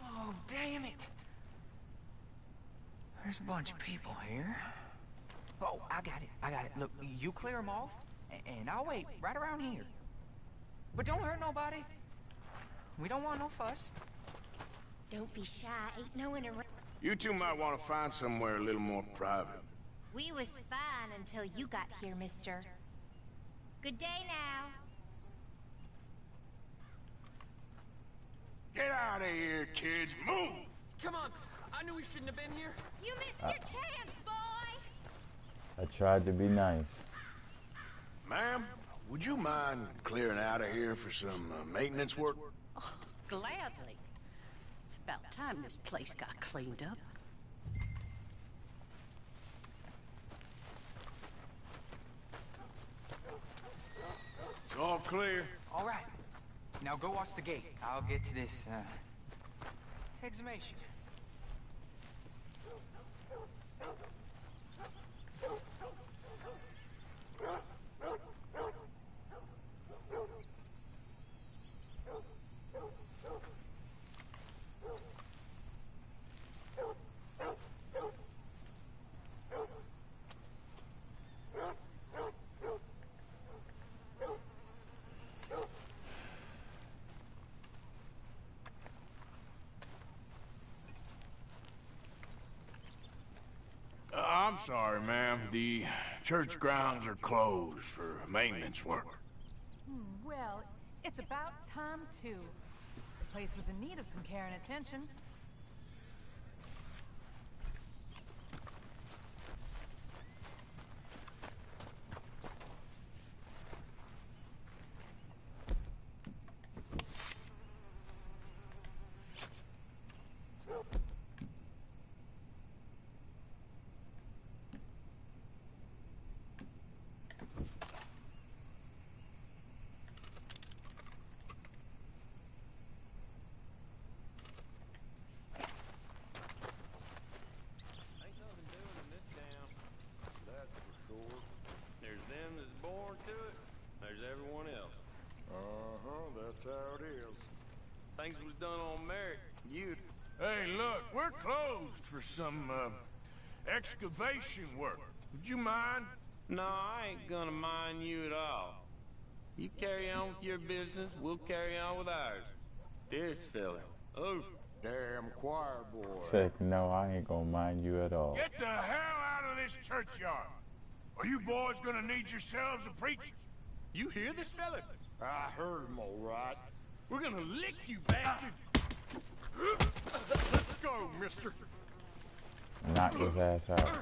Speaker 22: Oh, damn it. There's a bunch of people here. Oh, I got it. I got it. Look, you clear them off, and I'll wait right around here. But don't hurt nobody. We don't want no fuss.
Speaker 5: Don't be shy. Ain't no one around.
Speaker 7: You two might want to find somewhere a little more private.
Speaker 5: We was fine until you got here, mister. Good day now.
Speaker 7: Get out of here, kids. Move!
Speaker 23: Come on. I knew we shouldn't have been here.
Speaker 5: You missed
Speaker 1: Uh.
Speaker 5: your chance, boy.
Speaker 1: I tried to be nice.
Speaker 7: Ma'am, would you mind clearing out of here for some uh, maintenance work?
Speaker 24: Oh, Gladly. It's about time this place got cleaned up.
Speaker 7: It's all clear.
Speaker 22: All right. Now go watch the gate. I'll get to this, uh... this exhumation.
Speaker 7: Uh, I'm sorry, ma'am. The church grounds are closed for maintenance work.
Speaker 25: Hmm, well, it's about time, too. The place was in need of some care and attention.
Speaker 6: Ain't nothing doing in this town. That's for sure. There's them that's born to it. There's everyone else.
Speaker 2: Uh-huh, that's how it is.
Speaker 6: Things was done on merit. You'd...
Speaker 7: Hey, look, we're closed for some, uh, excavation work. Would you mind?
Speaker 6: No, I ain't gonna mind you at all. You carry on with your business, we'll carry on with ours. This fella. Oh,
Speaker 2: Damn choir boy.
Speaker 1: Said no, I ain't gonna mind you at all.
Speaker 7: Get the hell out of this churchyard. Are you boys gonna need yourselves a preacher?
Speaker 6: You hear this fella?
Speaker 2: I heard him all right.
Speaker 6: We're gonna lick you, bastard!
Speaker 2: Let's go, mister!
Speaker 1: Knock his ass out.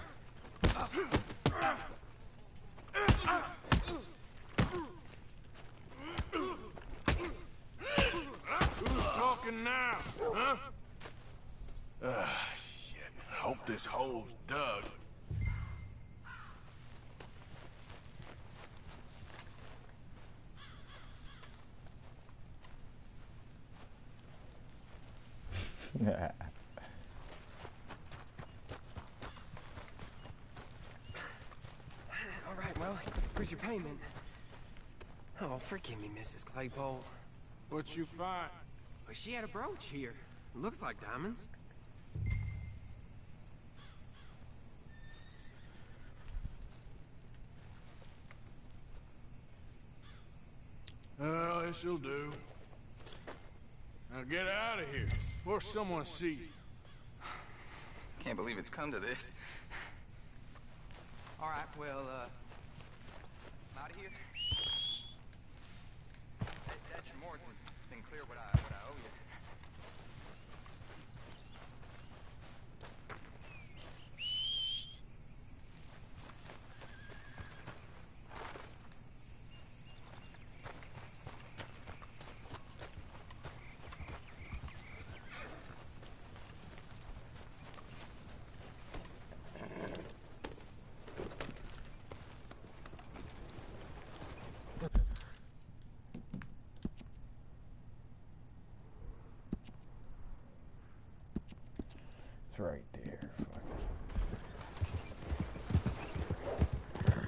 Speaker 1: Who's talking now, huh? Ah, shit. Hope this hole's dug.
Speaker 10: All right, well, here's your payment. Oh, forgive me, Mrs. Claypole.
Speaker 7: What you find?
Speaker 10: Well, she had a brooch here. Looks like diamonds.
Speaker 7: Well, this'll do. Now get out of here before someone sees you.
Speaker 22: Can't believe it's come to this. All right, well, uh, I'm out of here. That, that should more than, than clear what I what I owe you.
Speaker 1: It's right there.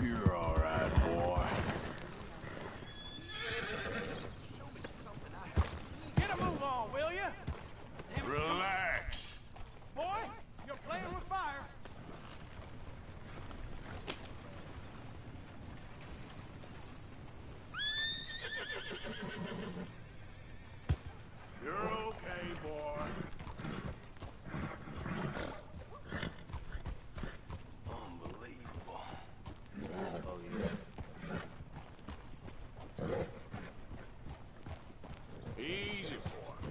Speaker 7: You're all right, boy.
Speaker 4: Get a move on, will you?
Speaker 7: Relax.
Speaker 4: Boy, you're playing with fire.
Speaker 7: You're okay, boy. Unbelievable. Oh, yeah. Easy, boy.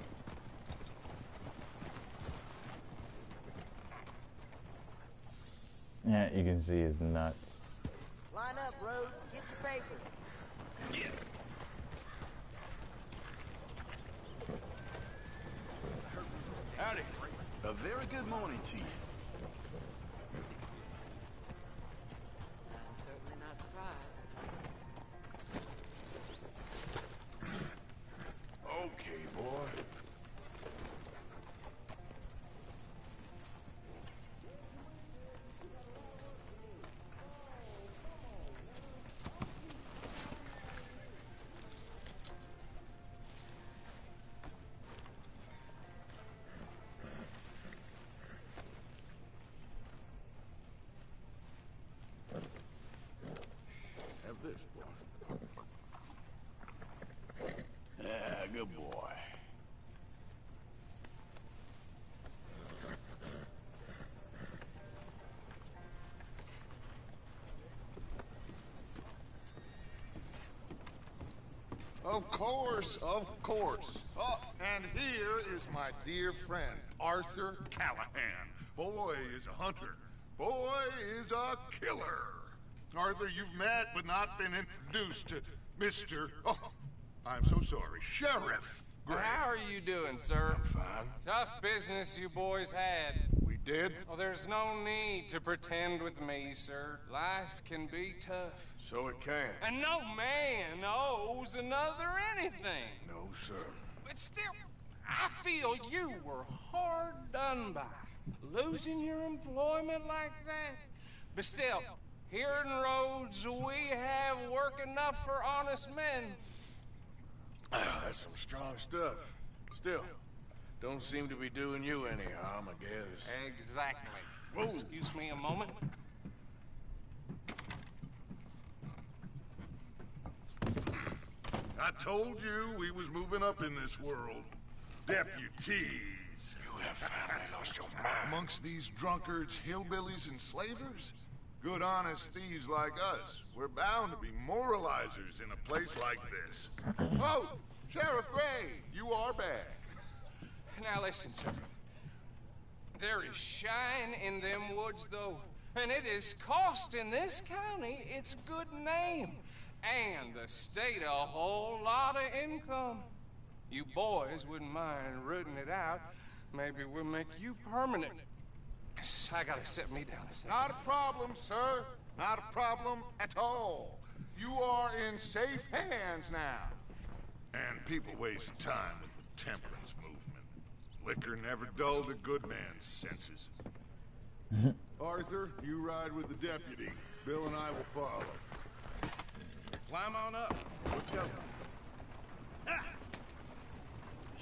Speaker 1: Yeah, you can see his nuts.
Speaker 21: Line up, Rhodes. Get your paper.
Speaker 7: Yeah.
Speaker 2: Howdy. A very good morning to you.
Speaker 7: This. Yeah, good boy.
Speaker 2: Of course, of course. Oh, and here is my dear friend, Arthur Callahan. Boy is a hunter. Boy is a killer. Arthur, you've met but not been introduced to Mr. Oh, I'm so sorry, Sheriff Gray.
Speaker 26: How are you doing, sir?
Speaker 7: I'm Fine.
Speaker 26: Tough business you boys had.
Speaker 7: We did?
Speaker 26: Oh, there's no need to pretend with me, sir. Life can be tough.
Speaker 7: So it can.
Speaker 26: And no man owes another anything.
Speaker 7: No, sir.
Speaker 26: But still, I feel you were hard done by. Losing your employment like that. But still, here in Rhodes, we have work enough for honest men.
Speaker 7: Ah, that's some strong stuff. Still, don't seem to be doing you any harm, I guess.
Speaker 26: Exactly.
Speaker 7: Whoa.
Speaker 26: Excuse me a moment.
Speaker 2: I told you we was moving up in this world. Deputies.
Speaker 7: You have finally lost your mind.
Speaker 2: Amongst these drunkards, hillbillies, and slavers? Good honest thieves like us. We're bound to be moralizers in a place like this. Oh, Sheriff Gray, you are back.
Speaker 26: Now listen, sir. There is shine in them woods, though, and it is costing this county its good name and the state a whole lot of income. You boys wouldn't mind rooting it out. Maybe we'll make you permanent. I gotta sit me down a second.
Speaker 2: Not a problem, sir. Not a problem at all. You are in safe hands now. And people waste time with the temperance movement. Liquor never dulled a good man's senses. Arthur, you ride with the deputy. Bill and I will follow.
Speaker 7: Climb on up. Let's go.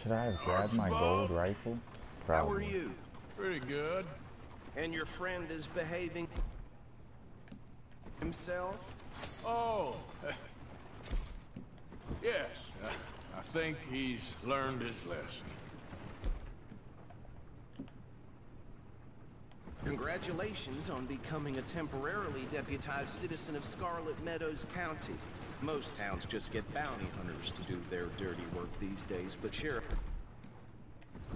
Speaker 1: Should I have grabbed my gold rifle?
Speaker 16: How are you?
Speaker 7: Pretty good.
Speaker 16: And your friend is behaving himself?
Speaker 7: Oh. yes. uh, I think he's learned his lesson.
Speaker 16: Congratulations on becoming a temporarily deputized citizen of Scarlett Meadows County. Most towns just get bounty hunters to do their dirty work these days, but Sheriff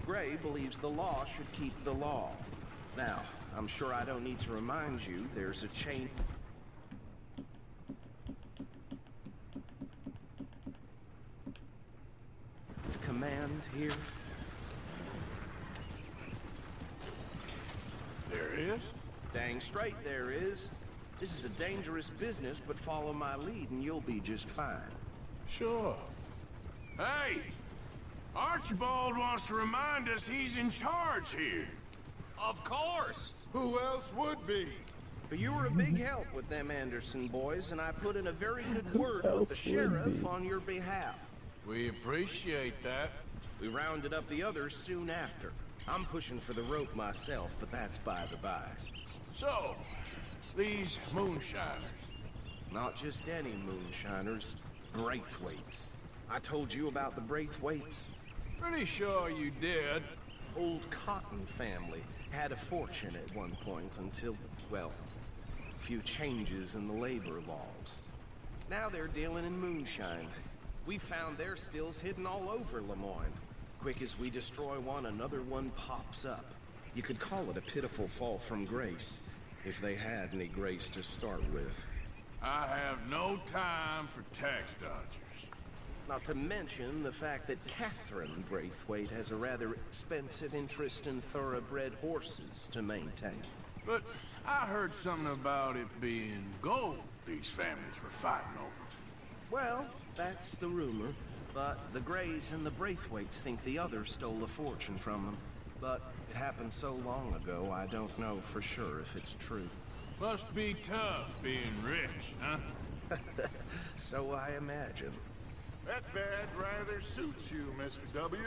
Speaker 16: Gray believes the law should keep the law. Now, I'm sure I don't need to remind you there's a chain of command here.
Speaker 7: There is?
Speaker 16: Dang straight there is. This is a dangerous business, but follow my lead and you'll be just fine.
Speaker 7: Sure. Hey! Archibald wants to remind us he's in charge here.
Speaker 26: Of course.
Speaker 2: Who else would be?
Speaker 16: But you were a big help with them Anderson boys, and I put in a very good word with the sheriff on your behalf.
Speaker 7: We appreciate that.
Speaker 16: We rounded up the others soon after. I'm pushing for the rope myself, but that's by the by.
Speaker 7: So, these moonshiners.
Speaker 16: Not just any moonshiners, Braithwaites. I told you about the Braithwaites.
Speaker 7: Pretty sure you did.
Speaker 16: Old Cotton family had a fortune at one point until, well, a few changes in the labor laws. Now they're dealing in moonshine. We found their stills hidden all over Lemoyne. Quick as we destroy one, another one pops up. You could call it a pitiful fall from grace, if they had any grace to start with.
Speaker 7: I have no time for tax dodgers.
Speaker 16: Not to mention the fact that Catherine Braithwaite has a rather expensive interest in thoroughbred horses to maintain.
Speaker 7: But I heard something about it being gold these families were fighting over.
Speaker 16: Well, that's the rumor. But the Grays and the Braithwaites think the other stole a fortune from them. But it happened so long ago, I don't know for sure if it's true.
Speaker 7: Must be tough being rich, huh?
Speaker 16: so I imagine.
Speaker 2: That badge rather suits you, Mr. W.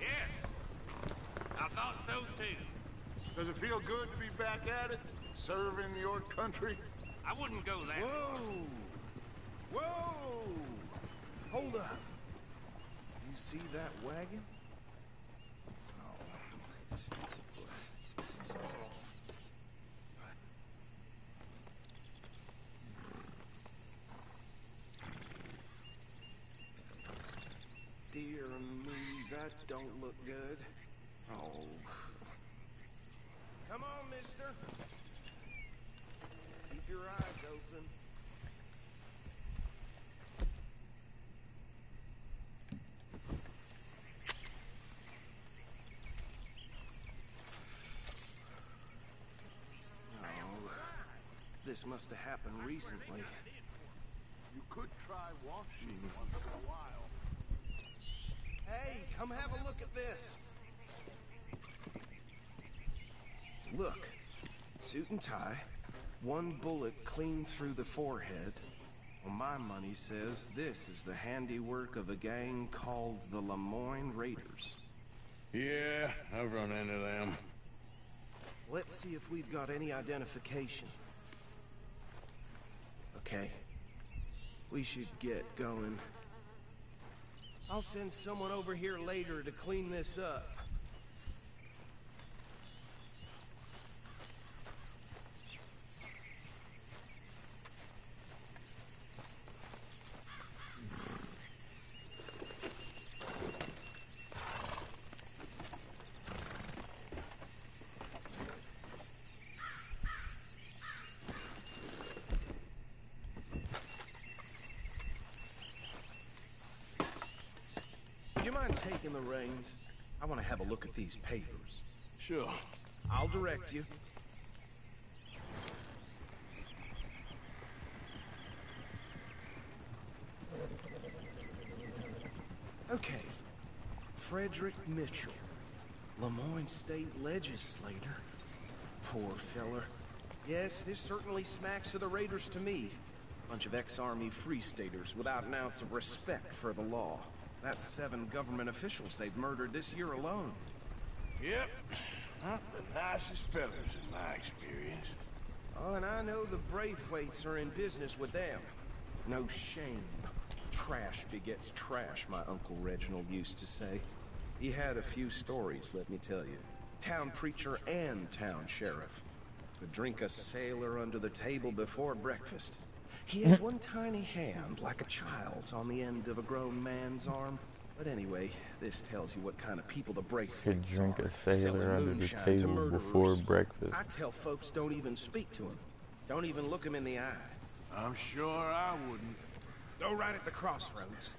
Speaker 4: Yes. I thought so too.
Speaker 2: Does it feel good to be back at it? Serving your country?
Speaker 4: I wouldn't go that
Speaker 16: Whoa! Whoa! Hold up. You see that wagon? Dear me, that don't look good. Oh. Come on, mister. Keep your eyes open. Oh, this must have happened recently.
Speaker 2: You could try washing hmm. once in a while.
Speaker 16: Hey, come have a look at this. Look, suit and tie, one bullet clean through the forehead. Well, my money says this is the handiwork of a gang called the Lemoyne Raiders.
Speaker 7: Yeah, I've run into them.
Speaker 16: Let's see if we've got any identification. Okay. We should get going. I'll send someone over here later to clean this up. Do you mind taking the reins? I want to have a look at these papers.
Speaker 7: Sure.
Speaker 16: I'll direct you. Okay. Frederick Mitchell. Lemoyne State Legislator. Poor feller. Yes, this certainly smacks of the Raiders to me. Bunch of ex-army free staters without an ounce of respect for the law. That's seven government officials they've murdered this year alone.
Speaker 7: Yep. Not the nicest fellas in my experience.
Speaker 16: Oh, and I know the Braithwaites are in business with them. No shame. Trash begets trash, my Uncle Reginald used to say. He had a few stories, let me tell you. Town preacher and town sheriff. Could drink a sailor under the table before breakfast. He had one tiny hand, like a child's, on the end of a grown man's arm. But anyway, this tells you what kind of people the Braithwaites
Speaker 1: Could drink a sailor
Speaker 16: Selling
Speaker 1: under the table before breakfast.
Speaker 16: I tell folks don't even speak to him. Don't even look him in the eye.
Speaker 7: I'm sure I wouldn't.
Speaker 16: Go right at the crossroads.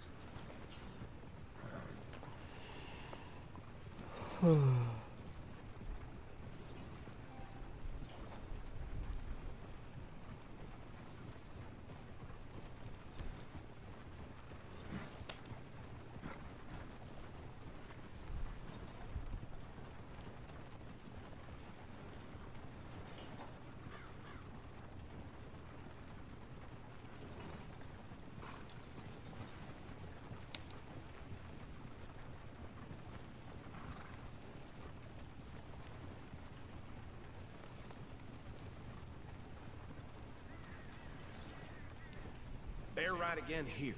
Speaker 16: Right again here.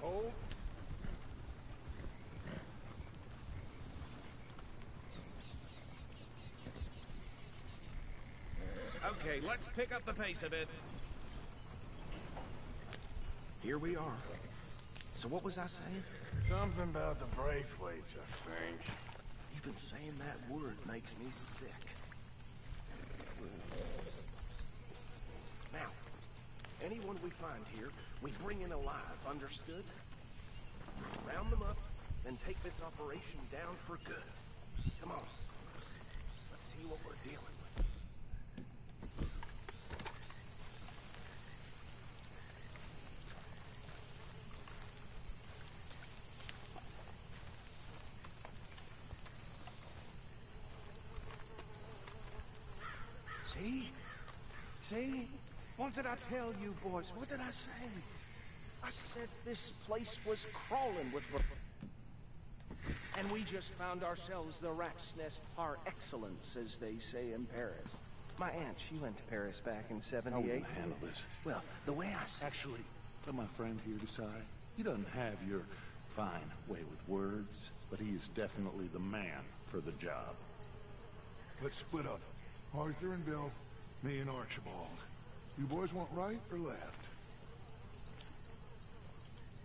Speaker 16: Hold. Okay, let's pick up the pace a bit. Here we are. So what was I saying?
Speaker 7: Something about the Braithwaites, I think.
Speaker 16: Even saying that word makes me sick. Now, anyone we find here, we bring in alive, understood? Round them up, then take this operation down for good. Come on. Let's see what we're dealing with. See? See? What did I tell you, boys? What did I say? I said this place was crawling with... ver- And we just found ourselves the rat's nest par excellence, as they say in Paris. My aunt, she went to Paris back in 78.
Speaker 2: How will you handle this?
Speaker 16: Well, the way I...
Speaker 2: Actually, let my friend here decide. He doesn't have your fine way with words, but he is definitely the man for the job.
Speaker 27: Let's split up. Arthur and Bill, me and Archibald. You boys want right or left?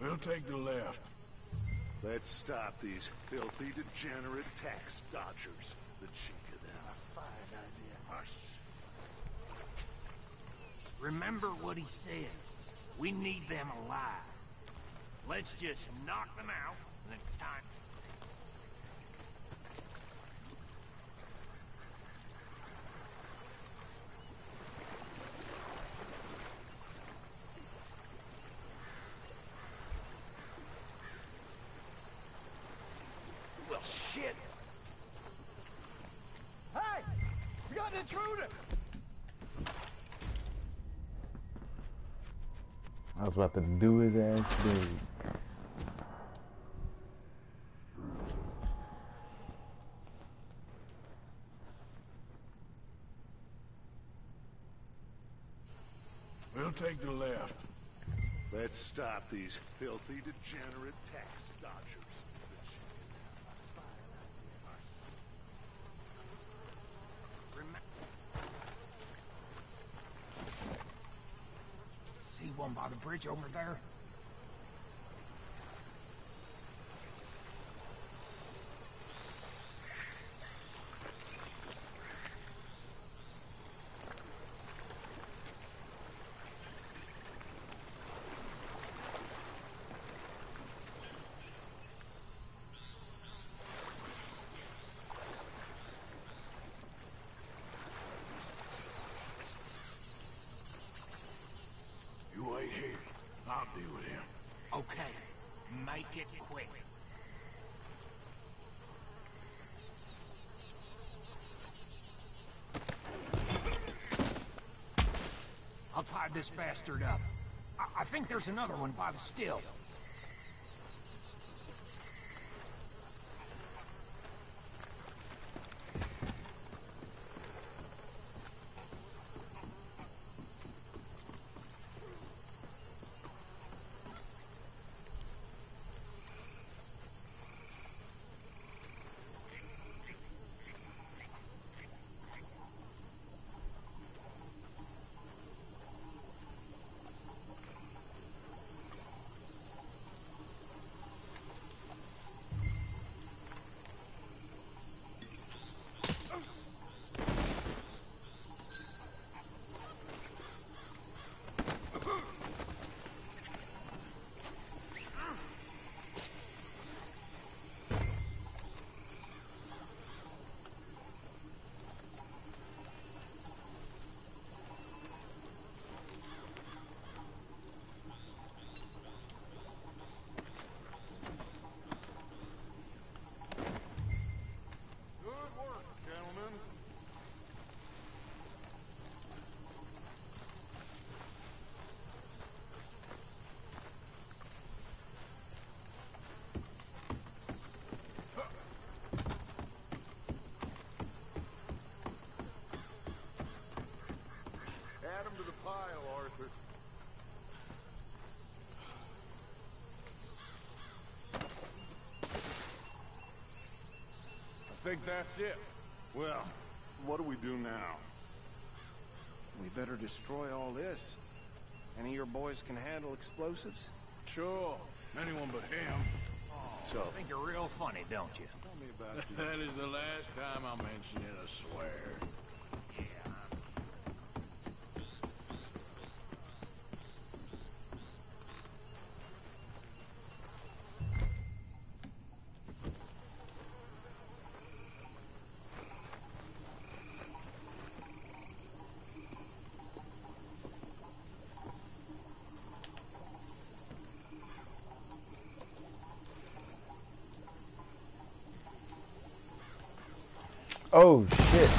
Speaker 7: We'll take the left.
Speaker 2: Let's stop these filthy, degenerate tax dodgers. The cheek of them. A fine idea. Hush.
Speaker 8: Remember what he said. We need them alive. Let's just knock them out, and then time. shit!
Speaker 21: Hey! We got an intruder!
Speaker 1: I was about to do his ass dude.
Speaker 27: We'll take the left.
Speaker 2: Let's stop these filthy, degenerate tax dodgers.
Speaker 8: See one by the bridge over there?
Speaker 27: You wait here. I'll deal with him.
Speaker 8: Okay. Make it quick. I'll tie this bastard up. I, I think there's another one by the still.
Speaker 2: Good work, gentlemen. Add 'em to the pile, Arthur.
Speaker 7: I think that's it.
Speaker 2: Well, what do we do now?
Speaker 16: We better destroy all this. Any of your boys can handle explosives?
Speaker 7: Sure. Anyone but him.
Speaker 8: So, I think you're real funny, don't you?
Speaker 2: Tell me about the...
Speaker 7: That is the last time I mention it, I swear.
Speaker 1: Oh shit.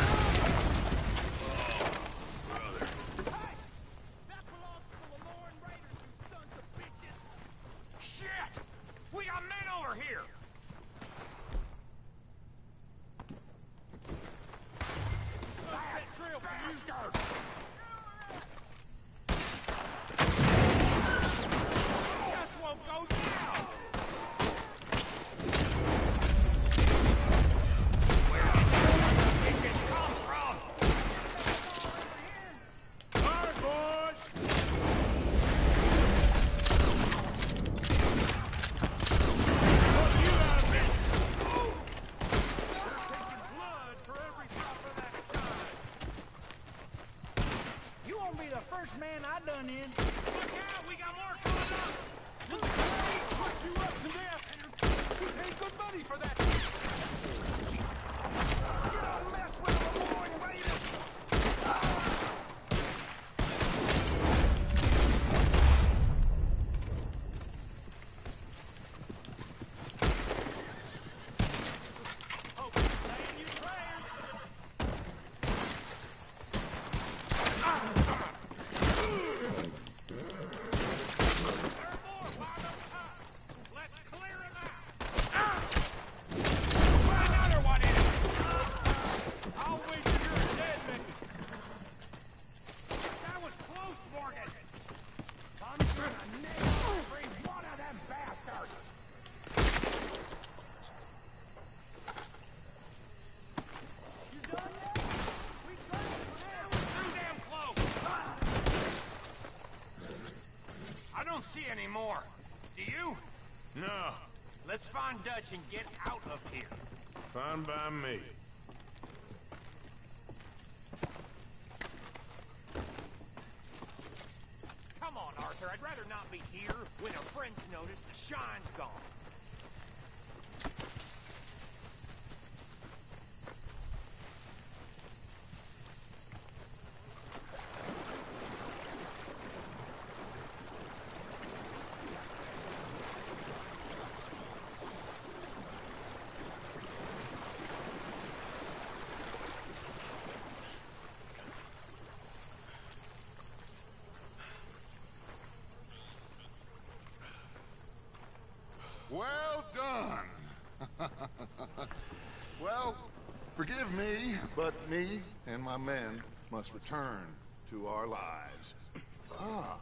Speaker 8: We got men over here! Bastard! Just won't go down! Where did bitches come from?
Speaker 7: All right, boys.
Speaker 21: You won't be the first man I done in.
Speaker 8: Look out, we got more coming up! Look, put you up to this! We paid good money for that! You don't mess with Lemoyne Raiders! See anymore. Do you?
Speaker 7: No.
Speaker 8: Let's find Dutch and get out of here.
Speaker 7: Fine by me.
Speaker 8: Come on, Arthur. I'd rather not be here when our friends notice the shine's gone.
Speaker 2: Well done. Well, forgive me, but me and my men must return to our lives. Ah,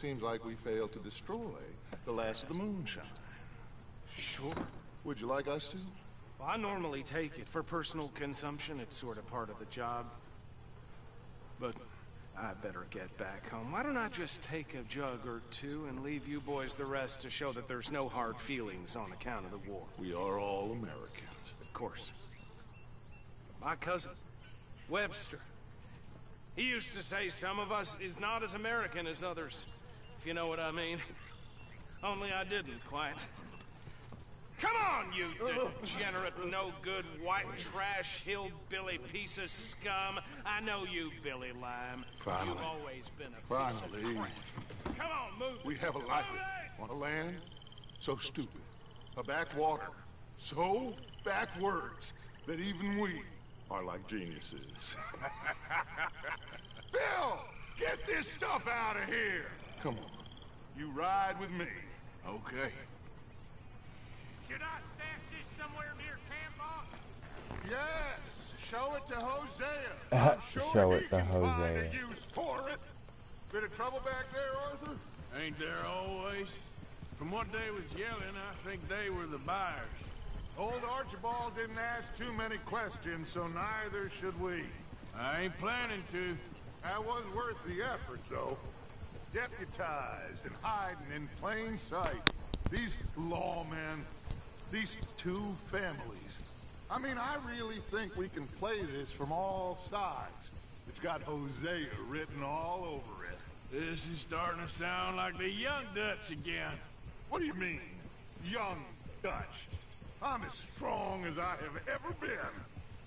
Speaker 2: seems like we failed to destroy the last of the moonshine.
Speaker 16: Sure.
Speaker 2: Would you like us to?
Speaker 16: Well, I normally take it for personal consumption. It's sort of part of the job. But I better get back home. Why don't I just take a jug or two and leave you boys the rest to show that there's no hard feelings on account of the war?
Speaker 2: We are all Americans.
Speaker 16: Of course. My cousin, Webster. He used to say some of us is not as American as others, if you know what I mean. Only I didn't quite. Come on, you degenerate, no good, white trash, hillbilly piece of scum. I know you, Billy Lime.
Speaker 2: Finally.
Speaker 16: You've always been a piece of
Speaker 2: Finally.
Speaker 16: crap. Come on, move.
Speaker 2: We have a life on a land so stupid, a backwater so backwards that even we are like geniuses. Bill, get this stuff out of here. Come on, you ride with me.
Speaker 7: Okay.
Speaker 8: Should I stash this somewhere near camp, boss?
Speaker 2: Yes, show it to Hosea.
Speaker 1: Uh,
Speaker 2: I'm sure
Speaker 1: show
Speaker 2: he
Speaker 1: it to
Speaker 2: can find
Speaker 1: Hosea.
Speaker 2: a use for it. Bit of trouble back there, Arthur?
Speaker 7: Ain't there always? From what they was yelling, I think they were the buyers.
Speaker 2: Old Archibald didn't ask too many questions, so neither should we.
Speaker 7: I ain't planning to.
Speaker 2: That was worth the effort, though. Deputized and hiding in plain sight. These lawmen, these two families. I mean, I really think we can play this from all sides. It's got Hosea written all over it.
Speaker 7: This is starting to sound like the young Dutch again.
Speaker 2: What do you mean, young Dutch? I'm as strong as I have ever been.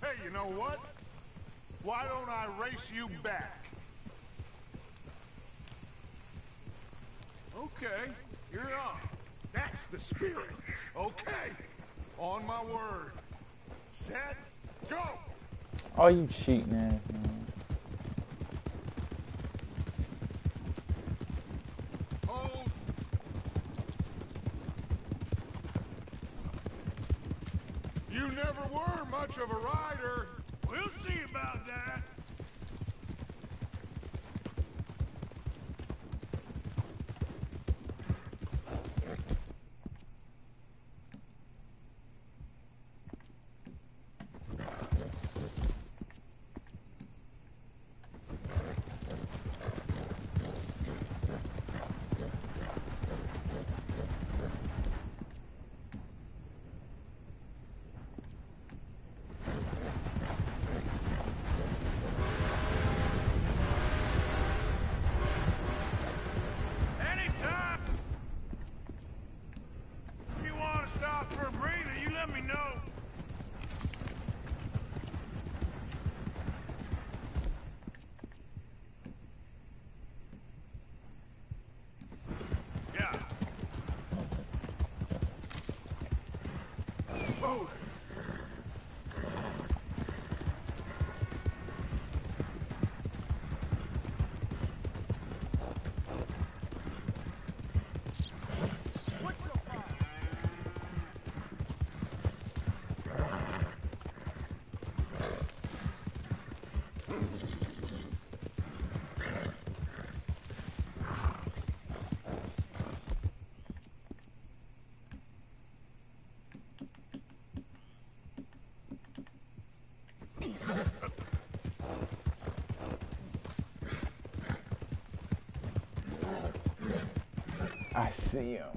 Speaker 2: Hey, you know what? Why don't I race you back?
Speaker 7: Okay, you're on.
Speaker 2: That's the spirit. Okay. On my word. Set. Go.
Speaker 1: Oh, you cheating man.
Speaker 2: Hold. You never were much of a rider.
Speaker 7: We'll see about that.
Speaker 1: See him.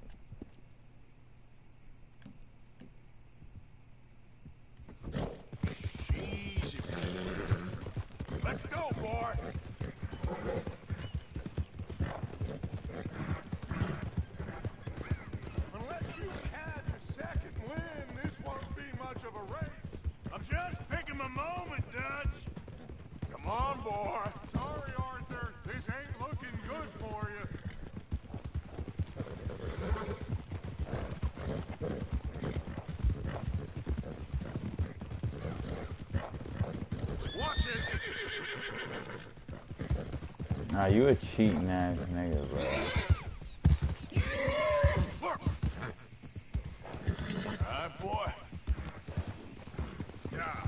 Speaker 2: Let's go, boy. Unless you catch a second wind, this won't be much of a race.
Speaker 7: I'm just picking my moment, Dutch.
Speaker 2: Come on, boy. Sorry, Arthur. This ain't looking good for you. Watch it.
Speaker 1: Nah, you a cheating ass nigga, bro.
Speaker 7: Alright, boy. Yeah.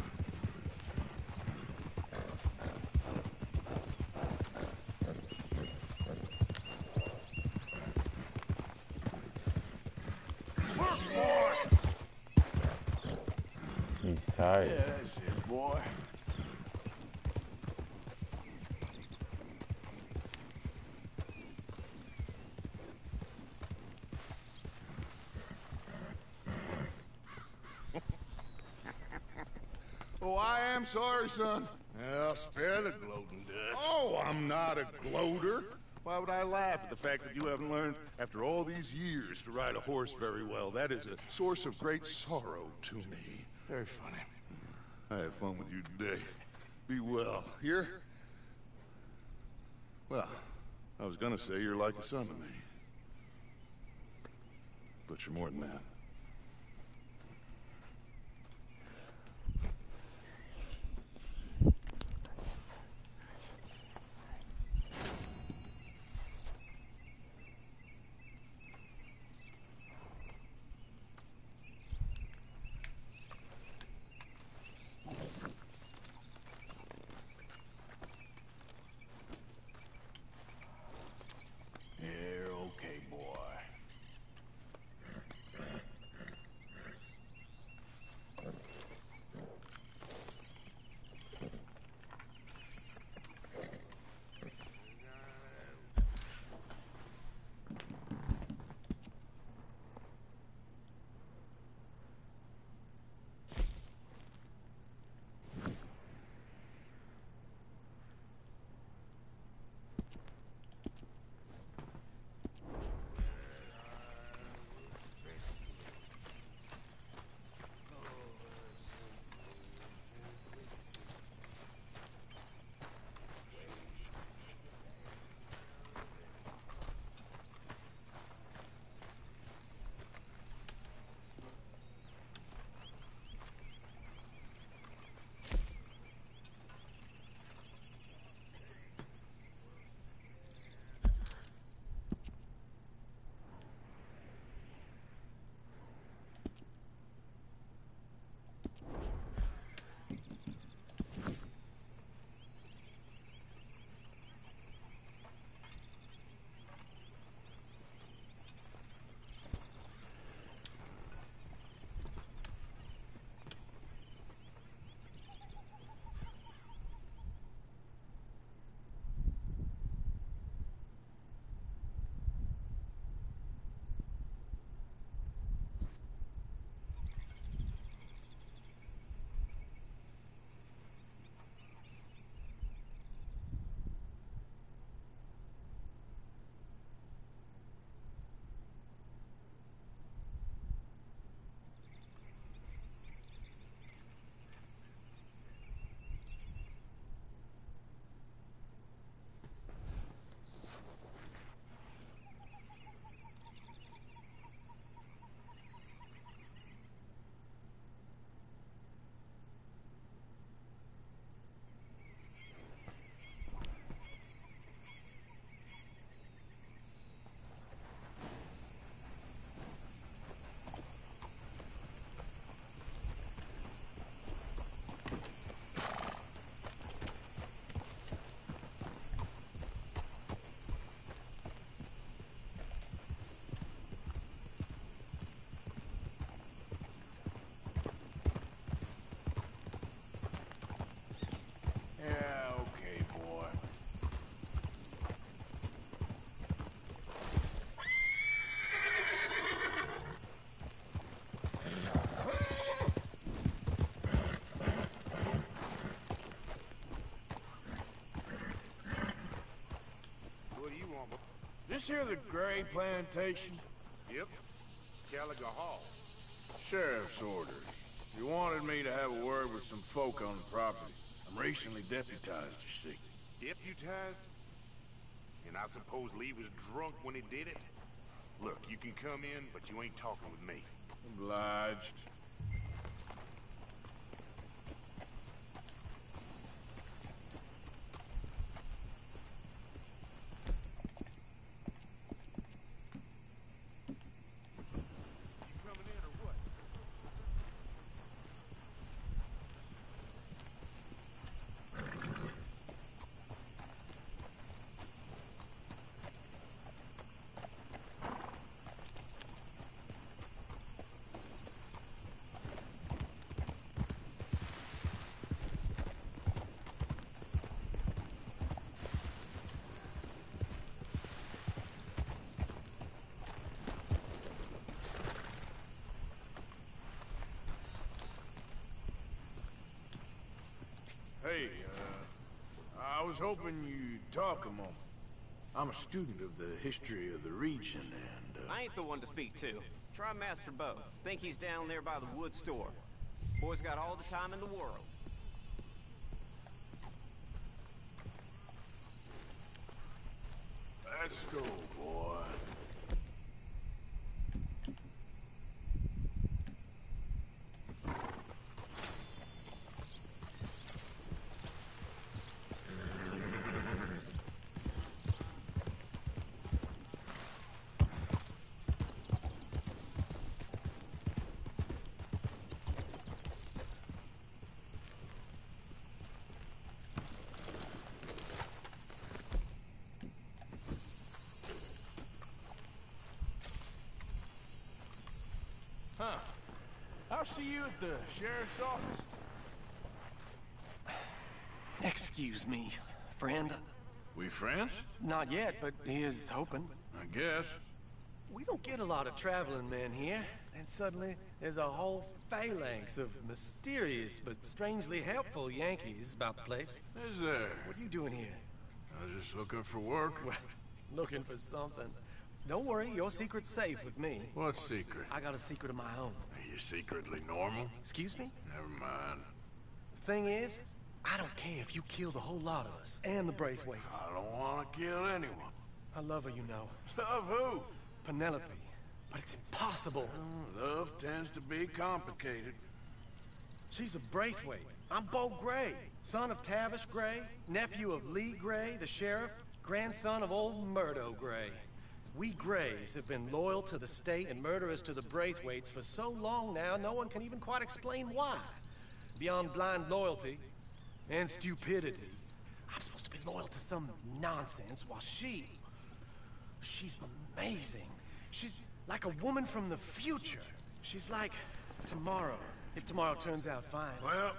Speaker 2: Work, boy.
Speaker 1: He's tired.
Speaker 7: Yeah, that's it, boy.
Speaker 2: Sorry, son.
Speaker 7: Well, spare the gloating, Dutch.
Speaker 2: Oh, I'm not a gloater. Why would I laugh at the fact that you haven't learned, after all these years, to ride a horse very well? That is a source of great sorrow to me.
Speaker 7: Very funny.
Speaker 2: I had fun with you today. Be well. Here? Well, I was gonna say you're like a son to me. But you're more than that.
Speaker 7: This here the Gray Plantation?
Speaker 2: Yep. Caliga Hall.
Speaker 7: Sheriff's orders. You wanted me to have a word with some folk on the property. I'm recently deputized, you see.
Speaker 2: Deputized? And I suppose Leigh was drunk when he did it? Look, you can come in, but you ain't talking with me.
Speaker 7: Obliged. Hey, uh, I was hoping you'd talk a moment. I'm a student of the history of the region, and, uh...
Speaker 14: I ain't the one to speak to. Try Master Beau. Think he's down there by the wood store. Boy's got all the time in the world.
Speaker 7: Let's go, boy. Huh. I'll see you at the sheriff's office.
Speaker 10: Excuse me, friend.
Speaker 7: We friends?
Speaker 10: Not yet, but he is hoping.
Speaker 7: I guess.
Speaker 10: We don't get a lot of traveling men here, and suddenly there's a whole phalanx of mysterious but strangely helpful Yankees about the place.
Speaker 7: Is there?
Speaker 10: What are you doing here?
Speaker 7: I was just looking for work.
Speaker 10: Looking for something. Don't worry, your secret's safe with me.
Speaker 7: What secret?
Speaker 10: I got a secret of my own.
Speaker 7: Are you secretly normal?
Speaker 10: Excuse me?
Speaker 7: Never mind.
Speaker 10: The thing is, I don't care if you kill the whole lot of us, and the Braithwaites.
Speaker 7: I don't want to kill anyone.
Speaker 10: I love her, you know.
Speaker 7: Love who?
Speaker 10: Penelope. But it's impossible.
Speaker 7: Mm, love tends to be complicated.
Speaker 10: She's a Braithwaite. I'm Beau Gray, son of Tavish Gray, nephew of Leigh Gray, the sheriff, grandson of old Murdo Gray. We Grays have been loyal to the state and murderers to the Braithwaites for so long now, no one can even quite explain why. Beyond blind loyalty and stupidity, I'm supposed to be loyal to some nonsense while she... She's amazing. She's like a woman from the future. She's like tomorrow, if tomorrow turns out fine.
Speaker 7: Well,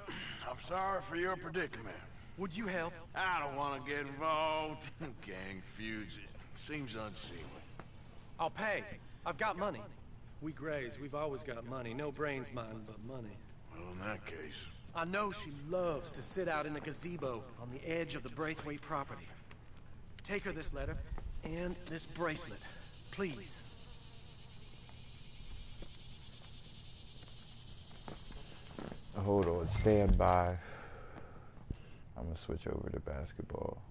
Speaker 7: I'm sorry for your predicament.
Speaker 10: Would you help?
Speaker 7: I don't want to get involved. Gang feuds. Seems unseemly.
Speaker 10: I'll pay. I've got money. We Grays, we've always got money. No brains, mind, but money.
Speaker 7: Well, in that case...
Speaker 10: I know she loves to sit out in the gazebo on the edge of the Braithwaite property. Take her this letter and this bracelet, please.
Speaker 1: Hold on, stand by. I'm gonna switch over to basketball.